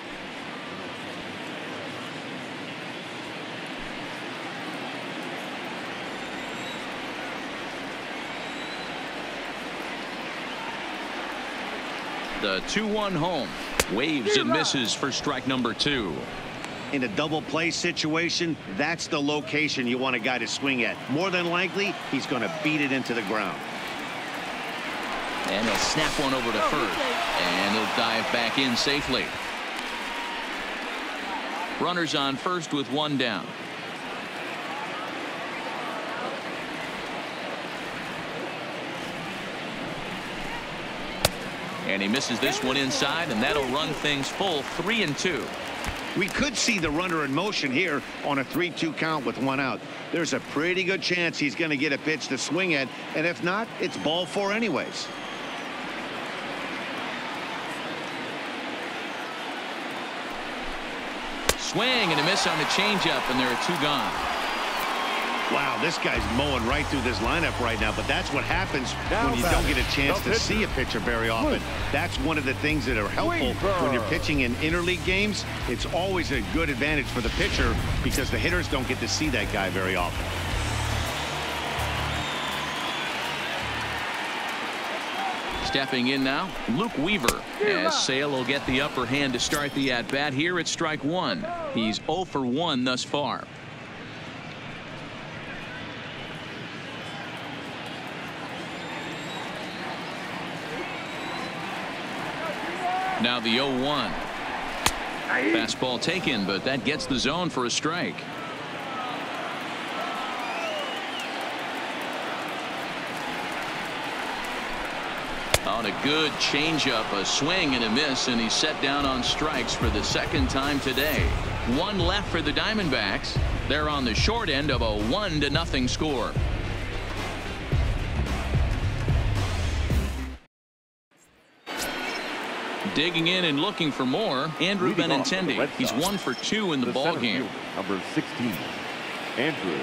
The 2-1 home. Waves and misses for strike number two. In a double play situation, that's the location you want a guy to swing at. More than likely, he's going to beat it into the ground. And he'll snap one over to oh, first. And he'll dive back in safely. Runners on first with one down. And he misses this one inside, and that'll run things full three and two. We could see the runner in motion here on a 3-2 count with one out. There's a pretty good chance he's going to get a pitch to swing at, and if not, it's ball four anyways. Swing and a miss on the changeup, and there are two gone. Wow, this guy's mowing right through this lineup right now, but that's what happens Now when you don't get a chance the to see a pitcher very often. That's one of the things that are helpful when you're pitching in interleague games. It's always a good advantage for the pitcher because the hitters don't get to see that guy very often. Stepping in now, Luke Weaver. As Sale will get the upper hand to start the at-bat here at strike one. He's 0 for 1 thus far. Now the 0-1. Fastball taken, but that gets the zone for a strike. On a good changeup, a swing and a miss, and he's set down on strikes for the second time today. One left for the Diamondbacks. They're on the short end of a one to nothing score. Digging in and looking for more, Andrew Leading the Benintendi. He's one for two in the, ball game. fielder, Number 16, Andrew.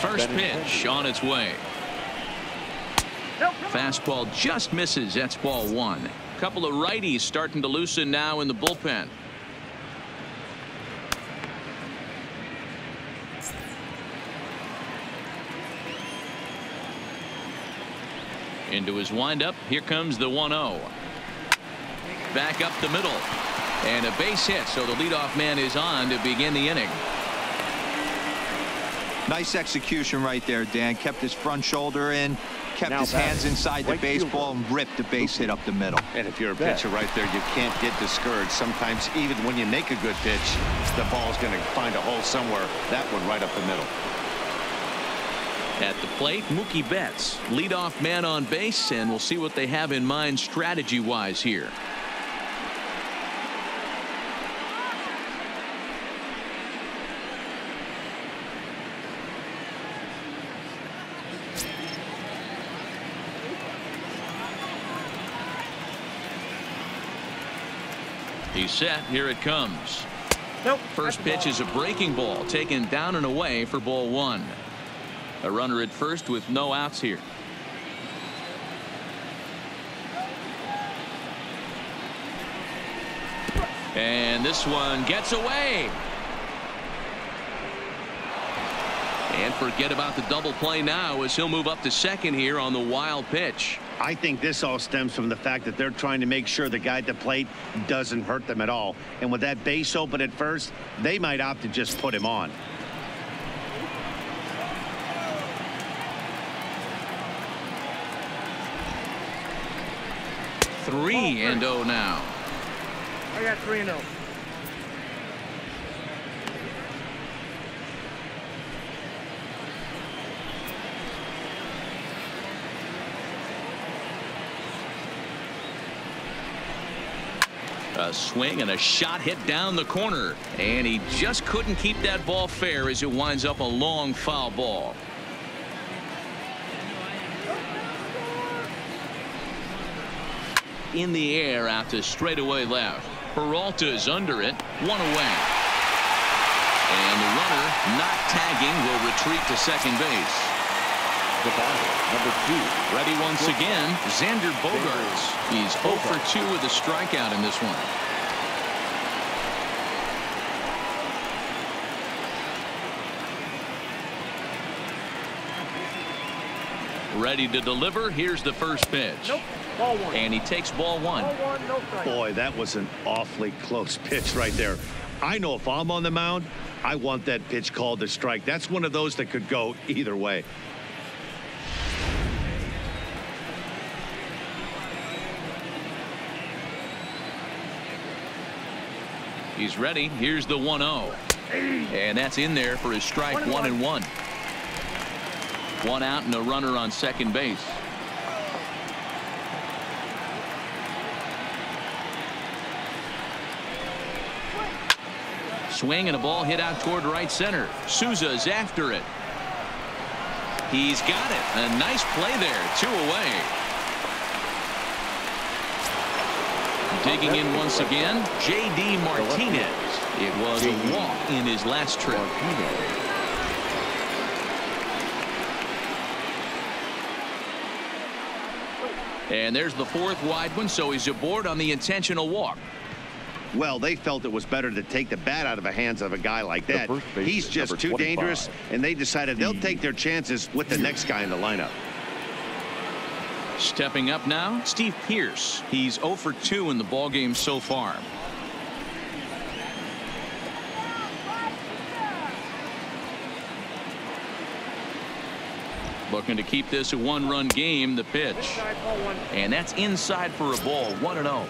First Benintendi. pitch on its way. Fastball just misses. That's ball one. Couple of righties starting to loosen now in the bullpen. Into his windup. Here comes the 1 0. Back up the middle. And a base hit. So the leadoff man is on to begin the inning. Nice execution right there, Dan. Kept his front shoulder in, kept Now his batting, hands inside the right fielder. baseball, and ripped the base hit up the middle. And if you're a pitcher right there, you can't get discouraged. Sometimes even when you make a good pitch, the ball's going to find a hole somewhere. That one right up the middle. At the plate, Mookie Betts, leadoff man on base, and we'll see what they have in mind strategy-wise here. Set. Here it comes. Nope. First pitch is a breaking ball taken down and away for ball one. A runner at first with no outs here. And this one gets away. And forget about the double play now as he'll move up to second here on the wild pitch. I think this all stems from the fact that they're trying to make sure the guy at the plate doesn't hurt them at all. And with that base open at first, they might opt to just put him on. Three and oh now. I got 3 0. A swing and a shot hit down the corner. And he just couldn't keep that ball fair as it winds up a long foul ball. In the air to straightaway left. Peralta is under it. One away. And the runner not tagging will retreat to second base. The batter, number two. Ready once again, Xander Bogaerts. He's 0 for 2 with a strikeout in this one. Ready to deliver. Here's the first pitch. Nope. Ball one. And he takes ball one. Ball one, no. Boy, that was an awfully close pitch right there. I know if I'm on the mound, I want that pitch called a strike. That's one of those that could go either way. He's ready. Here's the 1-0. And that's in there for his strike One and one one. out and a runner on second base. Swing and a ball hit out toward right center. Souza's after it. He's got it. A nice play there. Two away. Digging in once again, J.D. Martinez. It was a walk in his last trip. And there's the fourth wide one, so he's aboard on the intentional walk. Well, they felt it was better to take the bat out of the hands of a guy like that. He's just too dangerous, and they decided they'll take their chances with the next guy in the lineup. Stepping up now, Steve Pearce. He's 0 for 2 in the ballgame so far. Looking to keep this a one-run game, the pitch. Ball. And that's inside for a ball, 1 and oh. 0.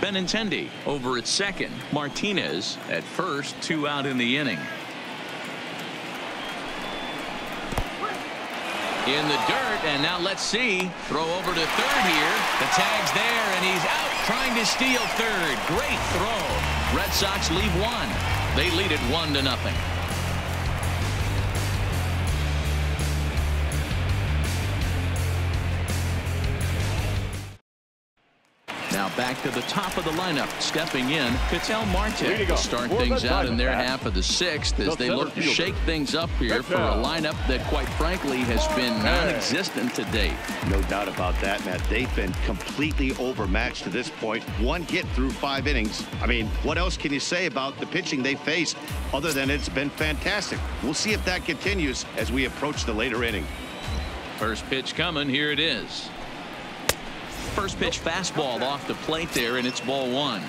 Benintendi over at second. Martinez at first, two out in the inning. In the dirt, and now let's see. Throw over to third here. The tag's there, and he's out trying to steal third. Great throw. Red Sox leave one. They lead it one to nothing. Now back to the top of the lineup. Stepping in, Ketel Marte Way to start For things out in their Diamondbacks. half of the sixth as The they look to shake things up here for a lineup that quite frankly has been non-existent to date. No doubt about that, Matt. They've been completely overmatched to this point. One hit through five innings. I mean, what else can you say about the pitching they faced other than it's been fantastic? We'll see if that continues as we approach the later inning. First pitch coming. Here it is. First pitch fastball off the plate there, and it's ball one.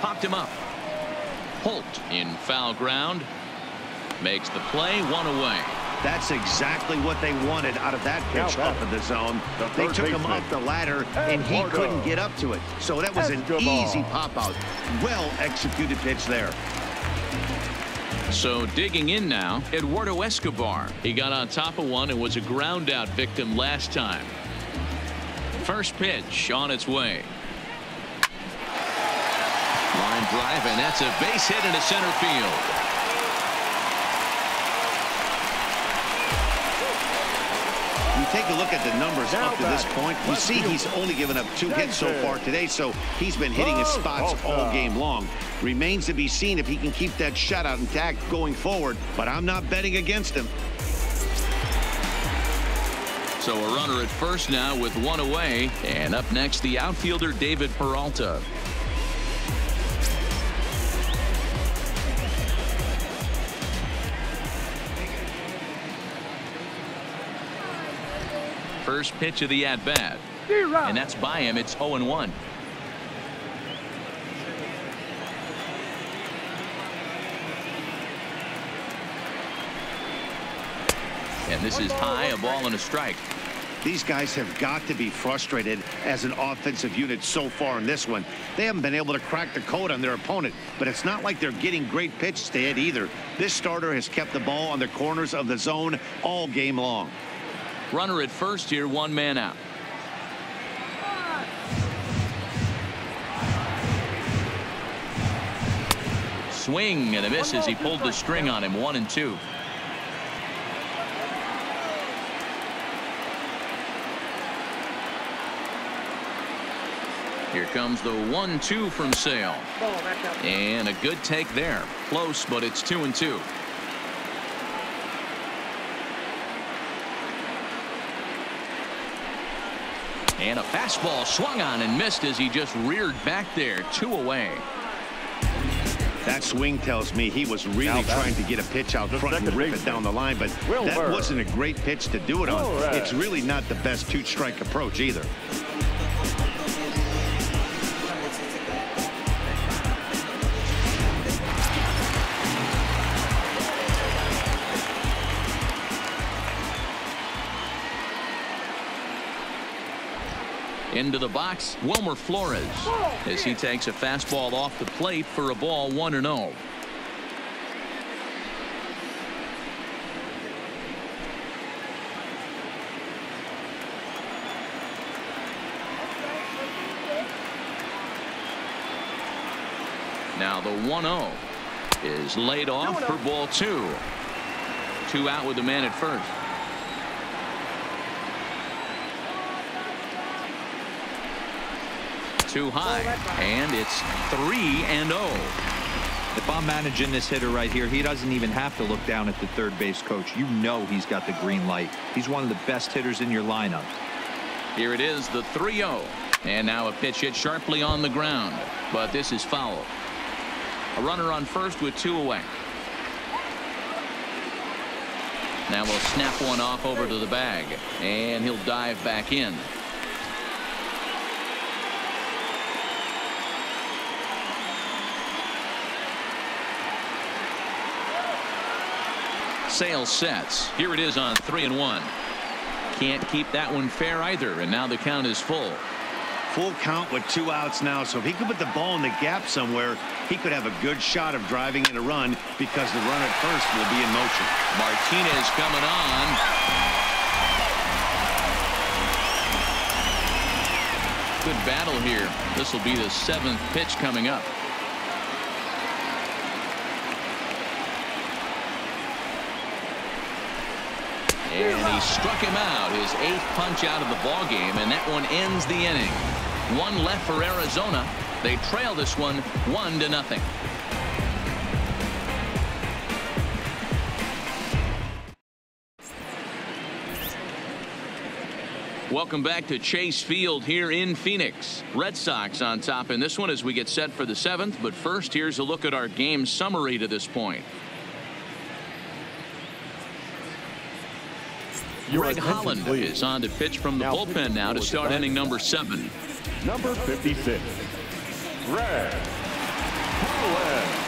Popped him up. Holt in foul ground. Makes the play one away. That's exactly what they wanted out of that pitch Now up in the zone. the They took him baseman, up the ladder, and he couldn't get up to it. So that was an easy pop out. Well executed pitch there. So digging in now, Eduardo Escobar. He got on top of one and was a ground out victim last time. First pitch on its way. Line drive, and that's a base hit into center field. Take a look at the numbers Now up to this point. You see he's only given up two hits so far today, so he's been hitting his Oh, spots oh, all game long. Remains to be seen if he can keep that shutout intact going forward, but I'm not betting against him. So a runner at first now with one away. And up next, the outfielder David Peralta. First pitch of the at-bat. And that's by him. It's 0-1. And this is high, a ball and a strike. These guys have got to be frustrated as an offensive unit so far in this one. They haven't been able to crack the code on their opponent, but it's not like they're getting great pitches to hit either. This starter has kept the ball on the corners of the zone all game long. Runner at first here, one man out. Swing and a miss as he pulled the string on him, one and two. Here comes the one two from Sale. And a good take there. Close, but it's two and two. And a fastball swung on and missed as he just reared back there. Two away. That swing tells me he was really trying to get a pitch out front and rip it down the line, but that wasn't a great pitch to do it on. It's really not the best two-strike approach either. Into the box, Wilmer Flores as he takes a fastball off the plate for a ball 1 0. Now the 1 0 is laid off for ball two. Two out with the man at first. Too high. And it's 3 and 0. If I'm managing this hitter right here, he doesn't even have to look down at the third base coach. You know he's got the green light. He's one of the best hitters in your lineup. Here it is, the 3-0. And now a pitch hit sharply on the ground. But this is foul. A runner on first with two away. Now we'll snap one off over to the bag. And he'll dive back in. Sale sets. Here it is on three and one. Can't keep that one fair either. And now the count is full. Full count with two outs now. So if he could put the ball in the gap somewhere, he could have a good shot of driving in a run because the run at first will be in motion. Martinez coming on. Good battle here. This will be the seventh pitch coming up. And he struck him out, his eighth punch out of the ball game, and that one ends the inning. One left for Arizona. They trail this one one to nothing. Welcome back to Chase Field here in Phoenix. Red Sox on top in this one as we get set for the seventh. But first, here's a look at our game summary to this point. Greg Holland is on to pitch from the now bullpen now to start inning number seven. Number 56, Greg Holland.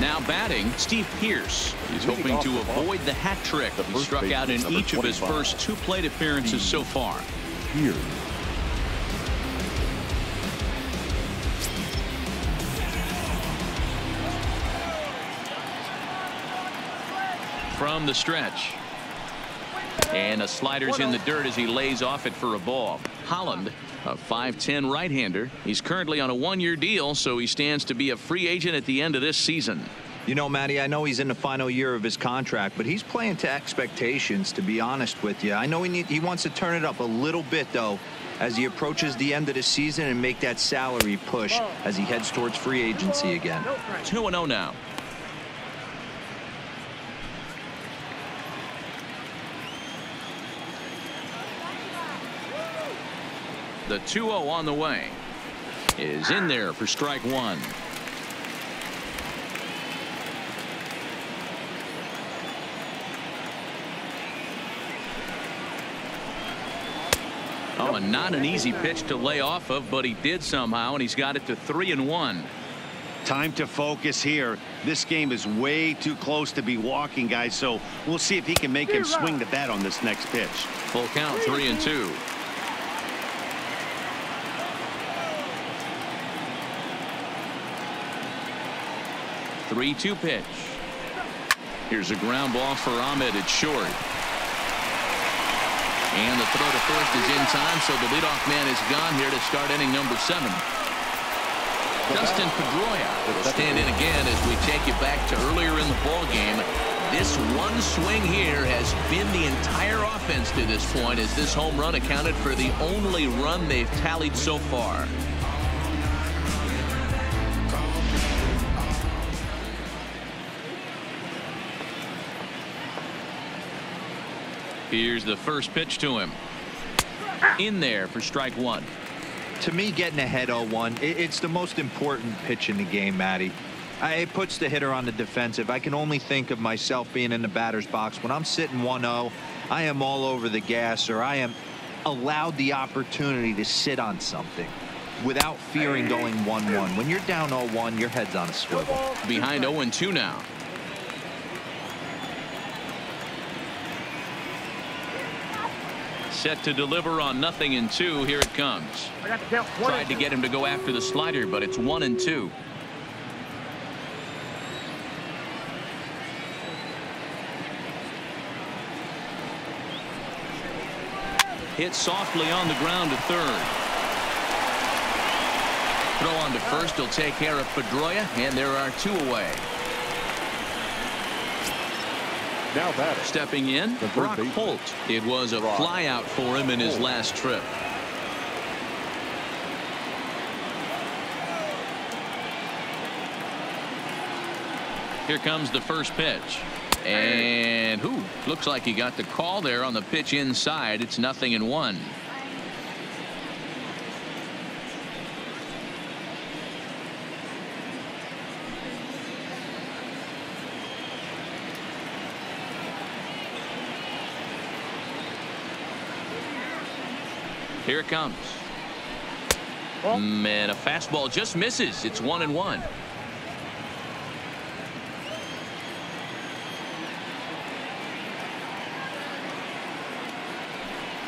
Now batting, Steve Pearce. He's hoping to avoid the hat trick. He struck out in each of his first two plate appearances so far. Pearce. From the stretch. And a slider's in the dirt as he lays off it for a ball. Holland, a 5'10 right-hander. He's currently on a one-year deal, so he stands to be a free agent at the end of this season. You know, Matty, I know he's in the final year of his contract, but he's playing to expectations, to be honest with you. I know he, need, he wants to turn it up a little bit, though, as he approaches the end of the season and make that salary push as he heads towards free agency again. 2-0 now. The 2-0 on the way is in there for strike one. Oh, and not an easy pitch to lay off of, but he did somehow, and he's got it to three and one. Time to focus here. This game is way too close to be walking, guys, so we'll see if he can make him swing the bat on this next pitch. Full count, three and two. Three-two pitch. Here's a ground ball for Ahmed. It's short. And the throw to first is in time, so the leadoff man is gone here to start inning number seven. Dustin Pedroia will stand in again as we take you back to earlier in the ball game. This one swing here has been the entire offense to this point as this home run accounted for the only run they've tallied so far. Here's the first pitch to him. In there for strike one. To me, getting ahead 0-1, it's the most important pitch in the game, Matty. It puts the hitter on the defensive. I can only think of myself being in the batter's box. When I'm sitting 1-0, I am all over the gas, or I am allowed the opportunity to sit on something without fearing going 1-1. When you're down 0-1, your head's on a swivel. Behind 0-2 now. Set to deliver on nothing in two. Here it comes. Tried to get him to go after the slider, but it's one and two. Hit softly on the ground to third. Throw on to first. He'll take care of Pedroia, and there are two away. Now batter. Stepping in, Brock Holt. It was a flyout for him in his last trip. Here comes the first pitch. And who looks like he got the call there on the pitch inside. It's nothing in one. Here it comes. Man, a fastball just misses. It's one and one.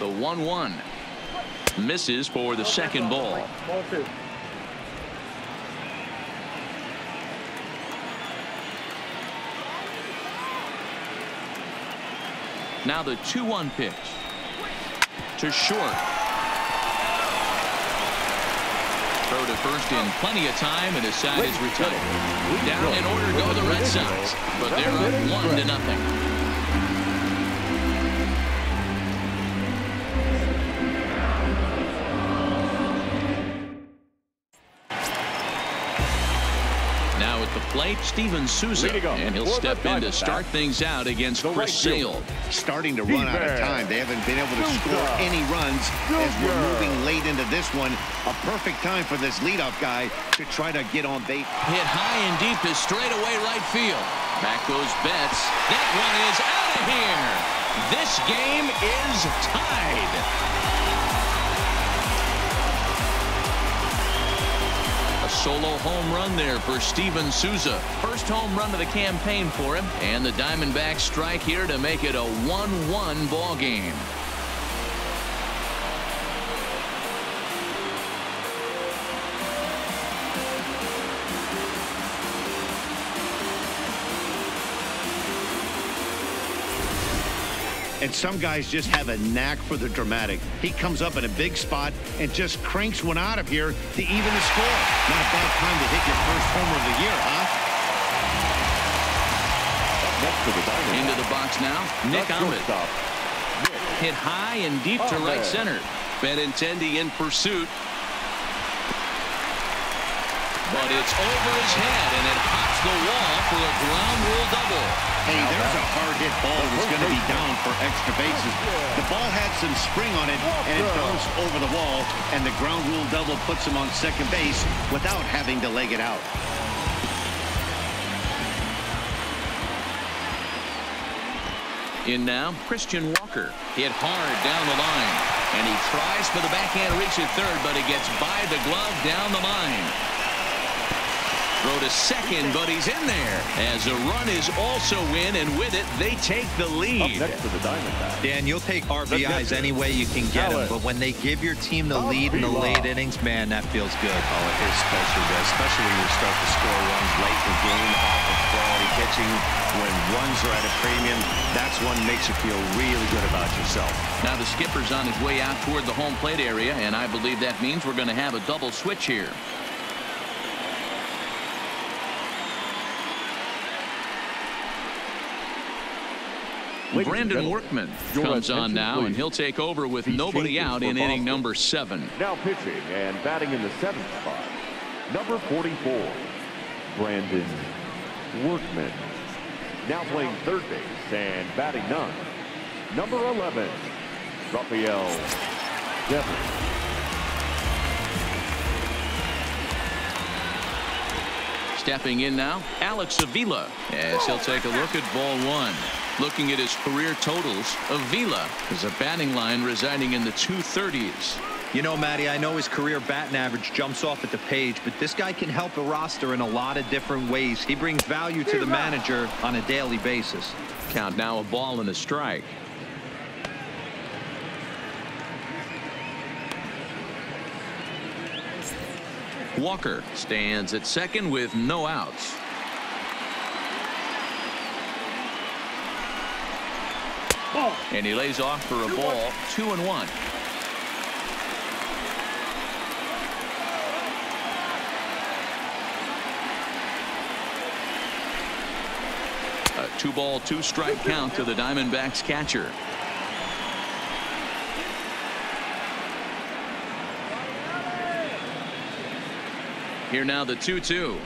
The 1 1 misses for the second ball. Ball two. Now the 2 1 pitch to short. Throw to first in plenty of time and his side is retired. Down in order go the Red Sox, but they're up one to nothing. Plate, Steven Souza, and he'll for the step in to Diamondbacks, start things out against the Chris right. Sale. Starting to run out of time. They haven't been able to score any runs as we're moving late into this one. A perfect time for this leadoff guy to try to get on base. Hit high and deep to straightaway right field. Back goes Betts. That one is out of here. This game is tied. Solo home run there for Steven Souza. First home run of the campaign for him. And the Diamondbacks strike here to make it a 1-1 ball game. And some guys just have a knack for the dramatic. He comes up in a big spot and just cranks one out of here to even the score. Not a bad time to hit your first homer of the year, huh? Next to the Diamondbacks. Into the box now. Nick the Ahmed. Hit high and deep to right Ahmed. center. Benintendi in pursuit. But it's over his head, and it hops the wall for a ground rule double. Hey, there's a hard hit ball that's going to be down for extra bases. The ball had some spring on it, and it bounced over the wall, and the ground rule double puts him on second base without having to leg it out. In now, Christian Walker. Hit hard down the line. And he tries for the backhand reach at third, but he gets by the glove down the line. Throw to second, but he's in there. As a run is also in, and with it, they take the lead. Up lead. next for the Diamondbacks. Dan, you'll take RBIs any way you can get them, but when they give your team the lead in the late innings, man, that feels good. Oh, it is special, good, especially when you start to score runs late in the game off of quality pitching. When runs are at a premium, that's one makes you feel really good about yourself. Now the skipper's on his way out toward the home plate area, and I believe that means we're going to have a double switch here. Brandon Workman comes on now, and he'll take over with nobody out in inning number seven. Now pitching and batting in the seventh spot, number 44, Brandon Workman. Now playing third base and batting none, number 11, Rafael Devers. Stepping in now, Alex Avila, as he'll take a look at ball one. Looking at his career totals, Avila is a batting line residing in the 230s. You know, Matty, I know his career batting average jumps off at the page, but this guy can help a roster in a lot of different ways. He brings value to the manager on a daily basis. Count now a ball and a strike. Walker stands at second with no outs. And he lays off for a ball, two and one. A two ball, two strike count to the Diamondbacks catcher. Here now the 2 2.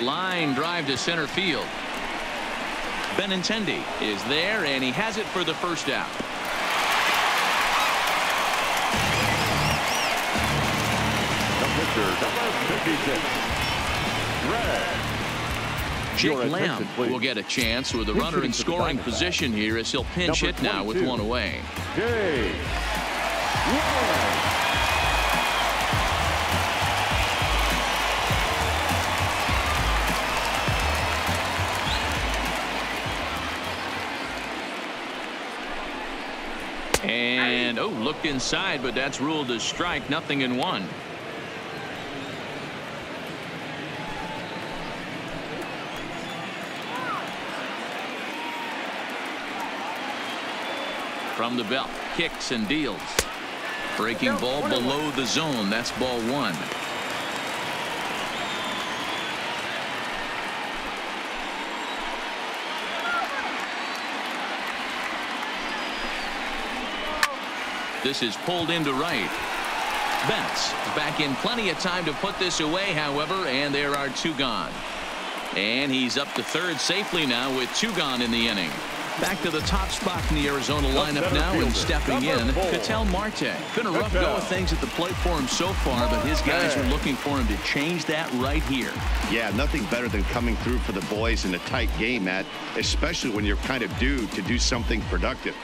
Line drive to center field. Benintendi is there and he has it for the first down. The pitcher, number 56, Greg. Jake Lamb will get a chance with a runner in scoring position here as he'll pinch hit now with one away. Jay And oh looked inside but that's ruled a strike nothing in one. From the belt kicks and deals. Breaking ball below the zone that's ball one. This is pulled into right. Betts back in plenty of time to put this away, however, and there are two gone. And he's up to third safely now with two gone in the inning. Back to the top spot in the Arizona lineup now and stepping in, number four. Ketel Marte. Been a rough go of things at the plate for him so far, but his guys are looking for him to change that right here. Yeah, nothing better than coming through for the boys in a tight game, Matt, especially when you're kind of due to do something productive.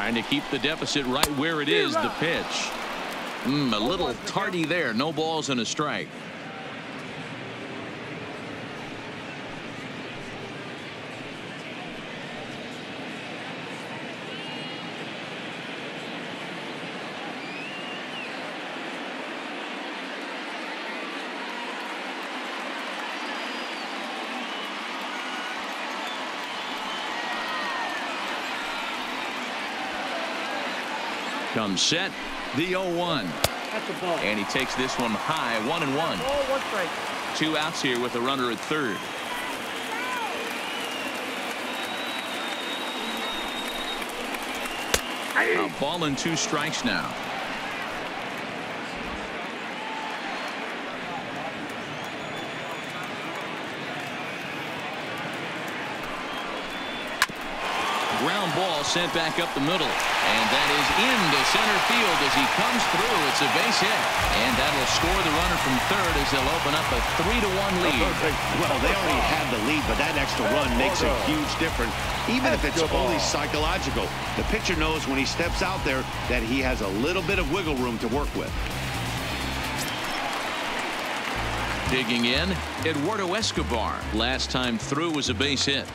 Trying to keep the deficit right where it is, the pitch. Mm, a little tardy there. No balls and a strike. Comes set. The 0-1. That's a ball. And he takes this one high. One and one. Oh, Strike. Two outs here with a runner at third. A ball and two strikes now. ground ball sent back up the middle. And that is into center field as he comes through. It's a base hit. And that'll score the runner from third as they'll open up a 3 to one oh, lead. Well, they already had the lead, but that extra run makes a huge difference, even if it's only psychological. The pitcher knows when he steps out there that he has a little bit of wiggle room to work with. Digging in, Eduardo Escobar. Last time through was a base hit.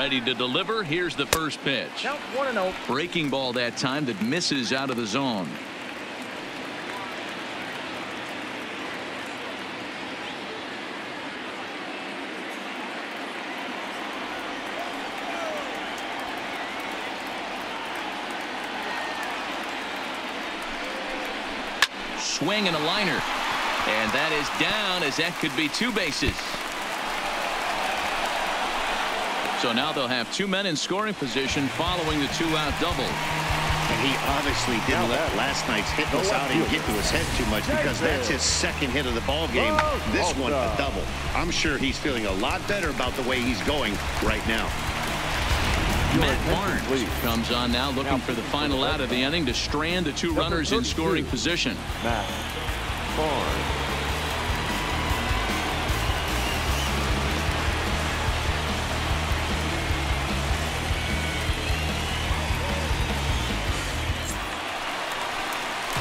Ready to deliver. Here's the first pitch. Count 1 0. Breaking ball that time that misses out of the zone. Swing and a liner. And that is down as that could be two bases. So now they'll have two men in scoring position following the two-out double. And he obviously didn't let last night's hitless outing get to his head too much because that's his second hit of the ball game. This one a double. I'm sure he's feeling a lot better about the way he's going right now. Matt Barnes comes on now looking for the final out of the inning to strand the two runners in scoring position. Matt Barnes.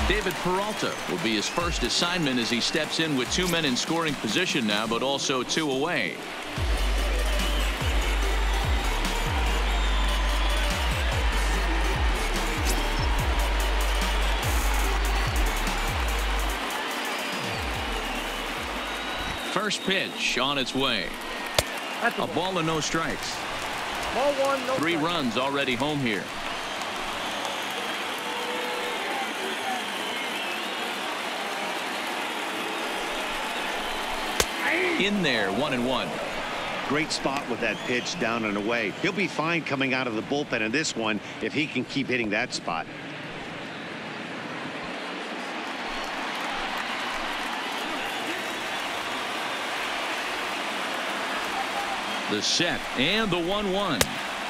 David Peralta will be his first assignment as he steps in with two men in scoring position now, but also two away. First pitch on its way. A ball and no strikes. Ball one, no Three runs already home here. In there, one and one. Great spot with that pitch down and away. He'll be fine coming out of the bullpen in this one if he can keep hitting that spot. The set and the 1-1.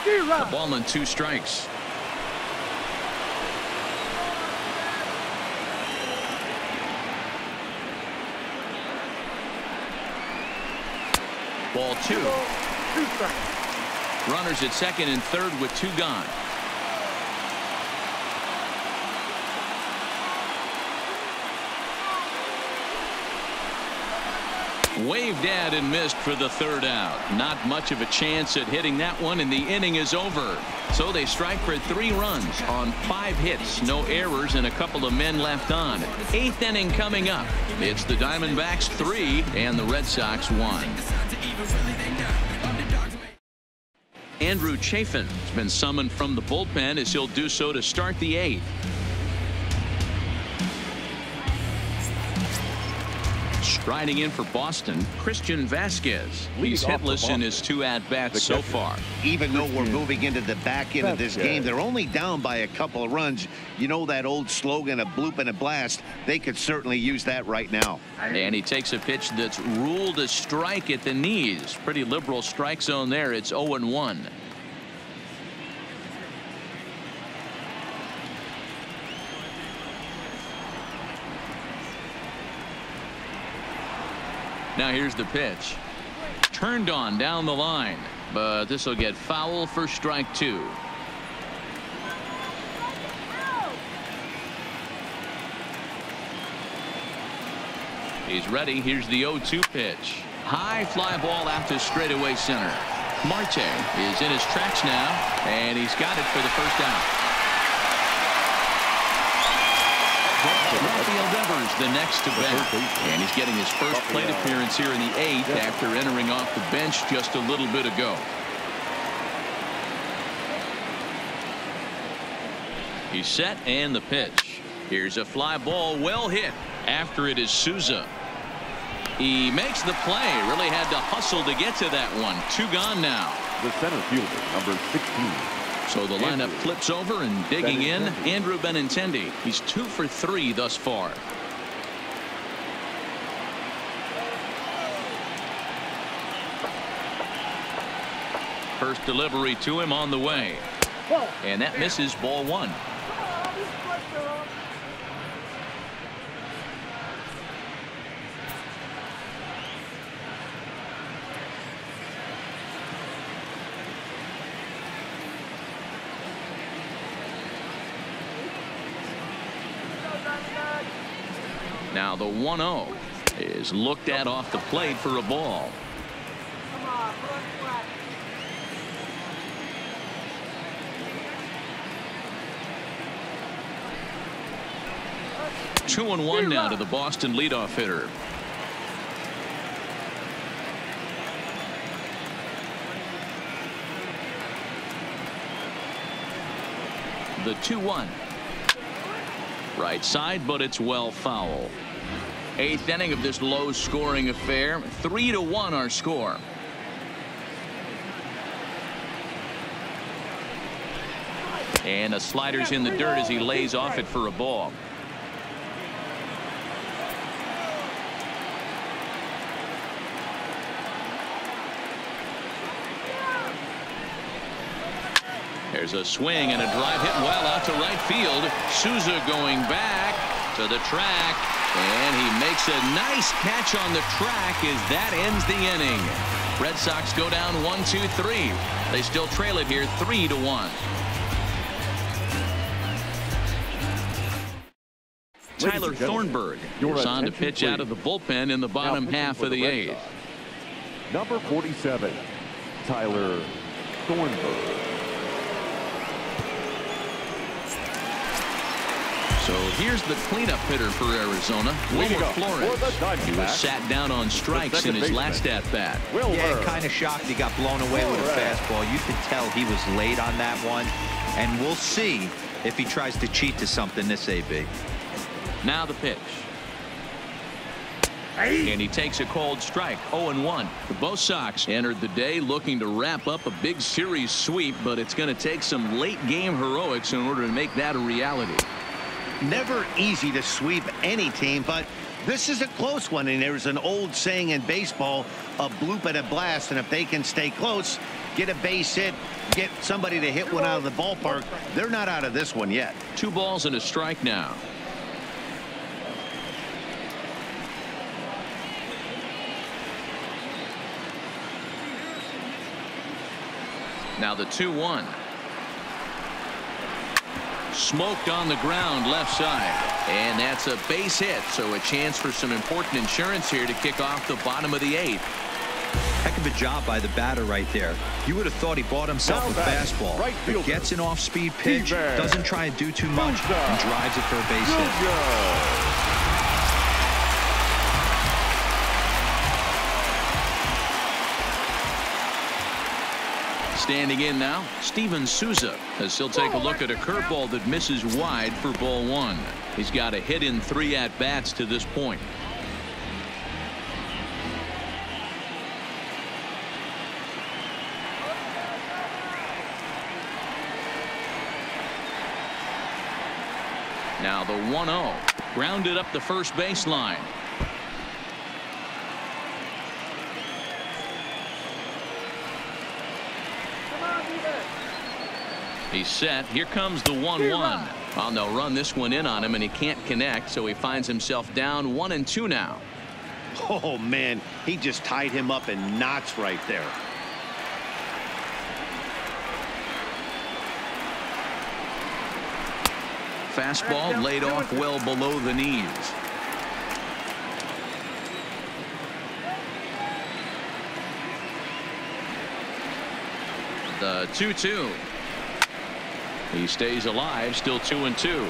The ball and two strikes. Ball two. Runners at second and third with two gone. Waved at and missed for the third out. Not much of a chance at hitting that one, and the inning is over. So they strike for three runs on five hits, no errors, and a couple of men left on. Eighth inning coming up. It's the Diamondbacks three and the Red Sox one. Andrew Chafin has been summoned from the bullpen as he'll do so to start the eighth. Striding in for Boston, Christian Vázquez. He's Leading hitless in his two at-bats so far. Even though we're moving into the back end of this game, they're only down by a couple of runs. You know that old slogan, a bloop and a blast. They could certainly use that right now. And he takes a pitch that's ruled a strike at the knees. Pretty liberal strike zone there. It's 0-1. Now here's the pitch. Turned on down the line. But this will get foul for strike two. He's ready. Here's the 0-2 pitch. High fly ball out to straightaway center. Marte is in his tracks now, and he's got it for the first out. Rafael Devers the next to bat, and he's getting his first plate appearance here in the eighth after entering off the bench just a little bit ago. He's set and the pitch. Here's a fly ball well hit after it is Souza. He makes the play. Really had to hustle to get to that one. Two gone now. The center fielder, number 16. So the lineup flips over and digging in Andrew Benintendi. He's two for three thus far. First delivery to him on the way. And that misses ball one. 1-0 is looked at off the plate for a ball. Two and one now to the Boston leadoff hitter. The 2-1. Right side, but it's well foul. Eighth inning of this low scoring affair. Three to one our score. And a slider's in the dirt as he lays off it for a ball. There's a swing and a drive hit well out to right field. Souza going back to the track. And he makes a nice catch on the track as that ends the inning. Red Sox go down one, two, three. They still trail it here three to one. Tyler Thornburg is on to pitch out of the bullpen in the bottom half of the eighth. Number 47, Tyler Thornburg. So here's the cleanup hitter for Arizona, Wilmer Flores. He was sat down on strikes in his last at bat. Yeah, kind of shocked he got blown away with a fastball. You could tell he was late on that one. And we'll see if he tries to cheat to something this AB. Now the pitch. And he takes a cold strike 0-1. The Both Sox entered the day looking to wrap up a big series sweep but it's going to take some late game heroics in order to make that a reality. Never easy to sweep any team, but this is a close one. And there's an old saying in baseball, a bloop and a blast. And if they can stay close, get a base hit, get somebody to hit one out of the ballpark, they're not out of this one yet. Two balls and a strike now. Now the 2-1 smoked on the ground left side. And that's a base hit. So a chance for some important insurance here to kick off the bottom of the eighth. Heck of a job by the batter right there. You would have thought he bought himself a fastball. Right but gets an off-speed pitch, doesn't try to do too much, and drives it for a base hit. Standing in now, Steven Souza, as he'll take a look at a curveball that misses wide for ball one. He's got a hit in three at bats to this point. Now the 1-0 grounded up the first baseline. He's set. Here comes the 1-1. Well, they'll run this one in on him, and he can't connect, so he finds himself down one and two now. Oh, man, he just tied him up in knots right there. Fastball laid off well below the knees. The 2-2. He stays alive, still two and two.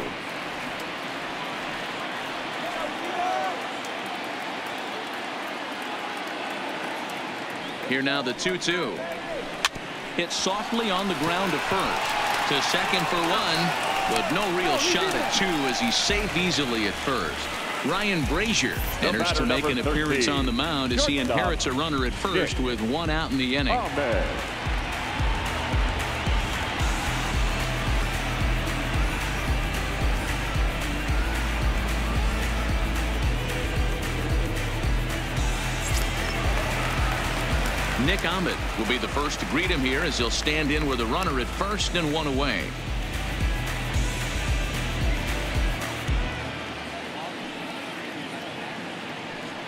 Here now the 2-2. Hit softly on the ground to first. To second for one, but no real shot at two as he's safe easily at first. Ryan Brasier enters to make an appearance on the mound as he inherits a runner at first with one out in the inning. Nick Ahmed will be the first to greet him here as he'll stand in with a runner at first and one away.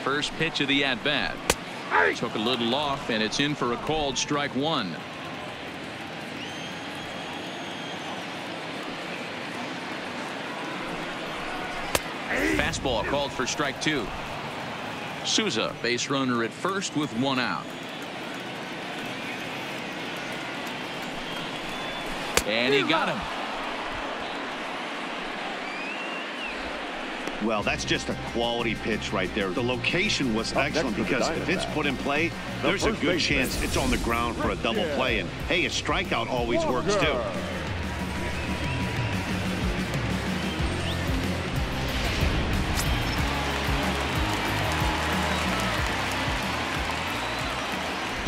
First pitch of the at-bat. Took a little off, and it's in for a called strike one. Fastball called for strike two. Souza base runner at first with one out. And he got him. Well, that's just a quality pitch right there. The location was excellent because if it's put in play, there's a good chance it's on the ground for a double play. And hey, a strikeout always works too.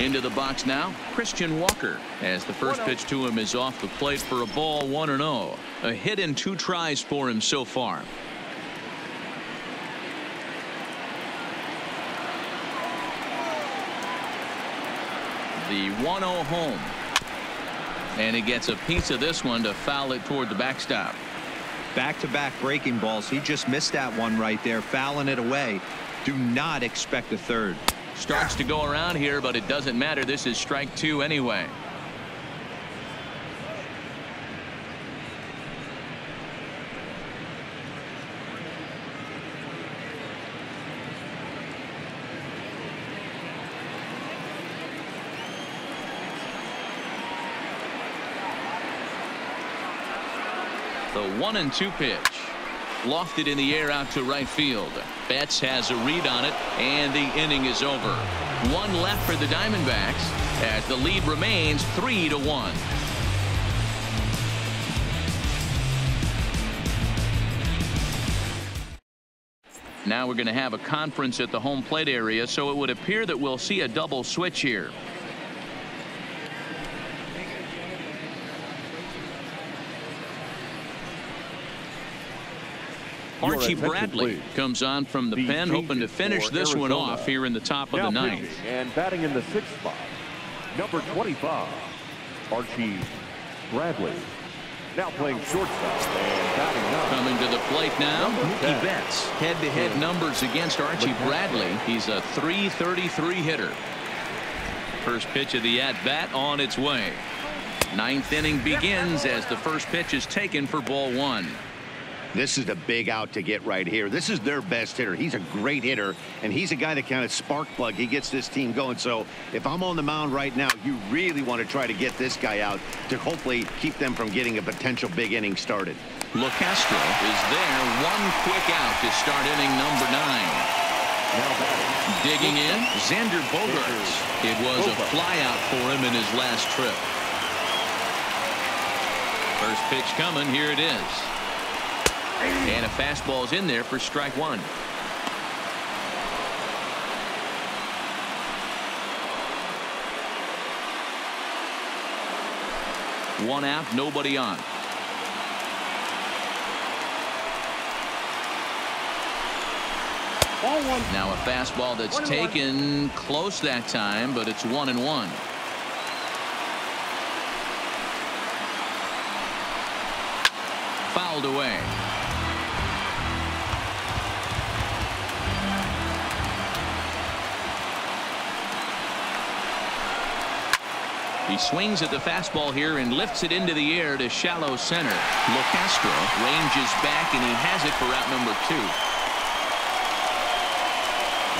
Into the box now, Christian Walker, as the first oh. pitch to him is off the plate for a ball 1 0. A hit and two tries for him so far. The 1 0 home. And he gets a piece of this one to foul it toward the backstop. Back to back breaking balls. He just missed that one right there, fouling it away. Do not expect a third. Starts to go around here, but it doesn't matter. This is strike two anyway. The one and two pitch. Lofted in the air out to right field. Betts has a read on it, and the inning is over. One left for the Diamondbacks as the lead remains three to one. Now we're going to have a conference at the home plate area, so it would appear that we'll see a double switch here. Archie Bradley comes on from the, the pen, hoping to finish this Arizona. one off here in the top of now the ninth. and batting in the sixth spot, number 25, Archie Bradley. Now playing shortstop and batting. Coming to the plate now, Mookie Betts. Head-to-head numbers against Archie Bradley. He's a 333 hitter. First pitch of the at-bat on its way. Ninth inning begins as the first pitch is taken for ball one. This is the big out to get right here. This is their best hitter. He's a great hitter, and he's a guy that kind of spark plug. He gets this team going. So if I'm on the mound right now, you really want to try to get this guy out to hopefully keep them from getting a potential big inning started. Locastro is there. One quick out to start inning number nine. Digging in, Xander Bogaerts. It was a flyout for him in his last trip. First pitch coming. Here it is. And a fastball's in there for strike one. One out, nobody on. Ball one. Now a fastball that's One and one. taken close that time, but it's one and one. Fouled away. He swings at the fastball here and lifts it into the air to shallow center. Locastro ranges back and he has it for out number two.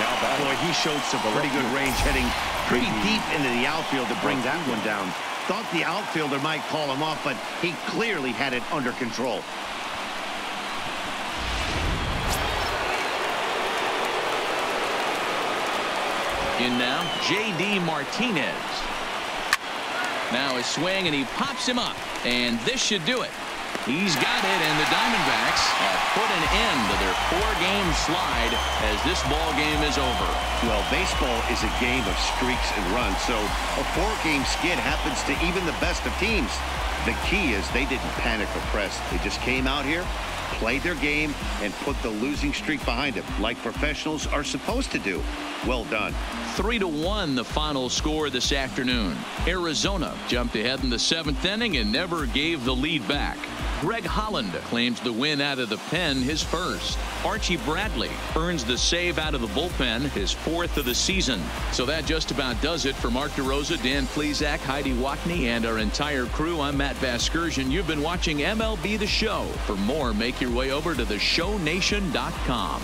Now batting. Boy, he showed some pretty good range heading pretty deep into the outfield to bring that one down. Thought the outfielder might call him off, but he clearly had it under control. In now, J.D. Martinez. Now his swing, and he pops him up. And this should do it. He's got it, and the Diamondbacks have put an end to their four-game slide as this ball game is over. Well, baseball is a game of streaks and runs, so a four-game skid happens to even the best of teams. The key is they didn't panic or press. They just came out here, played their game and put the losing streak behind them, like professionals are supposed to do. Well done. Three to one, the final score this afternoon. Arizona jumped ahead in the seventh inning and never gave the lead back. Greg Holland claims the win out of the pen, his first. Archie Bradley earns the save out of the bullpen, his fourth of the season. So that just about does it for Mark DeRosa, Dan Plesac, Heidi Watney, and our entire crew. I'm Matt Vasgersian. You've been watching MLB The Show. For more, make your way over to theshownation.com.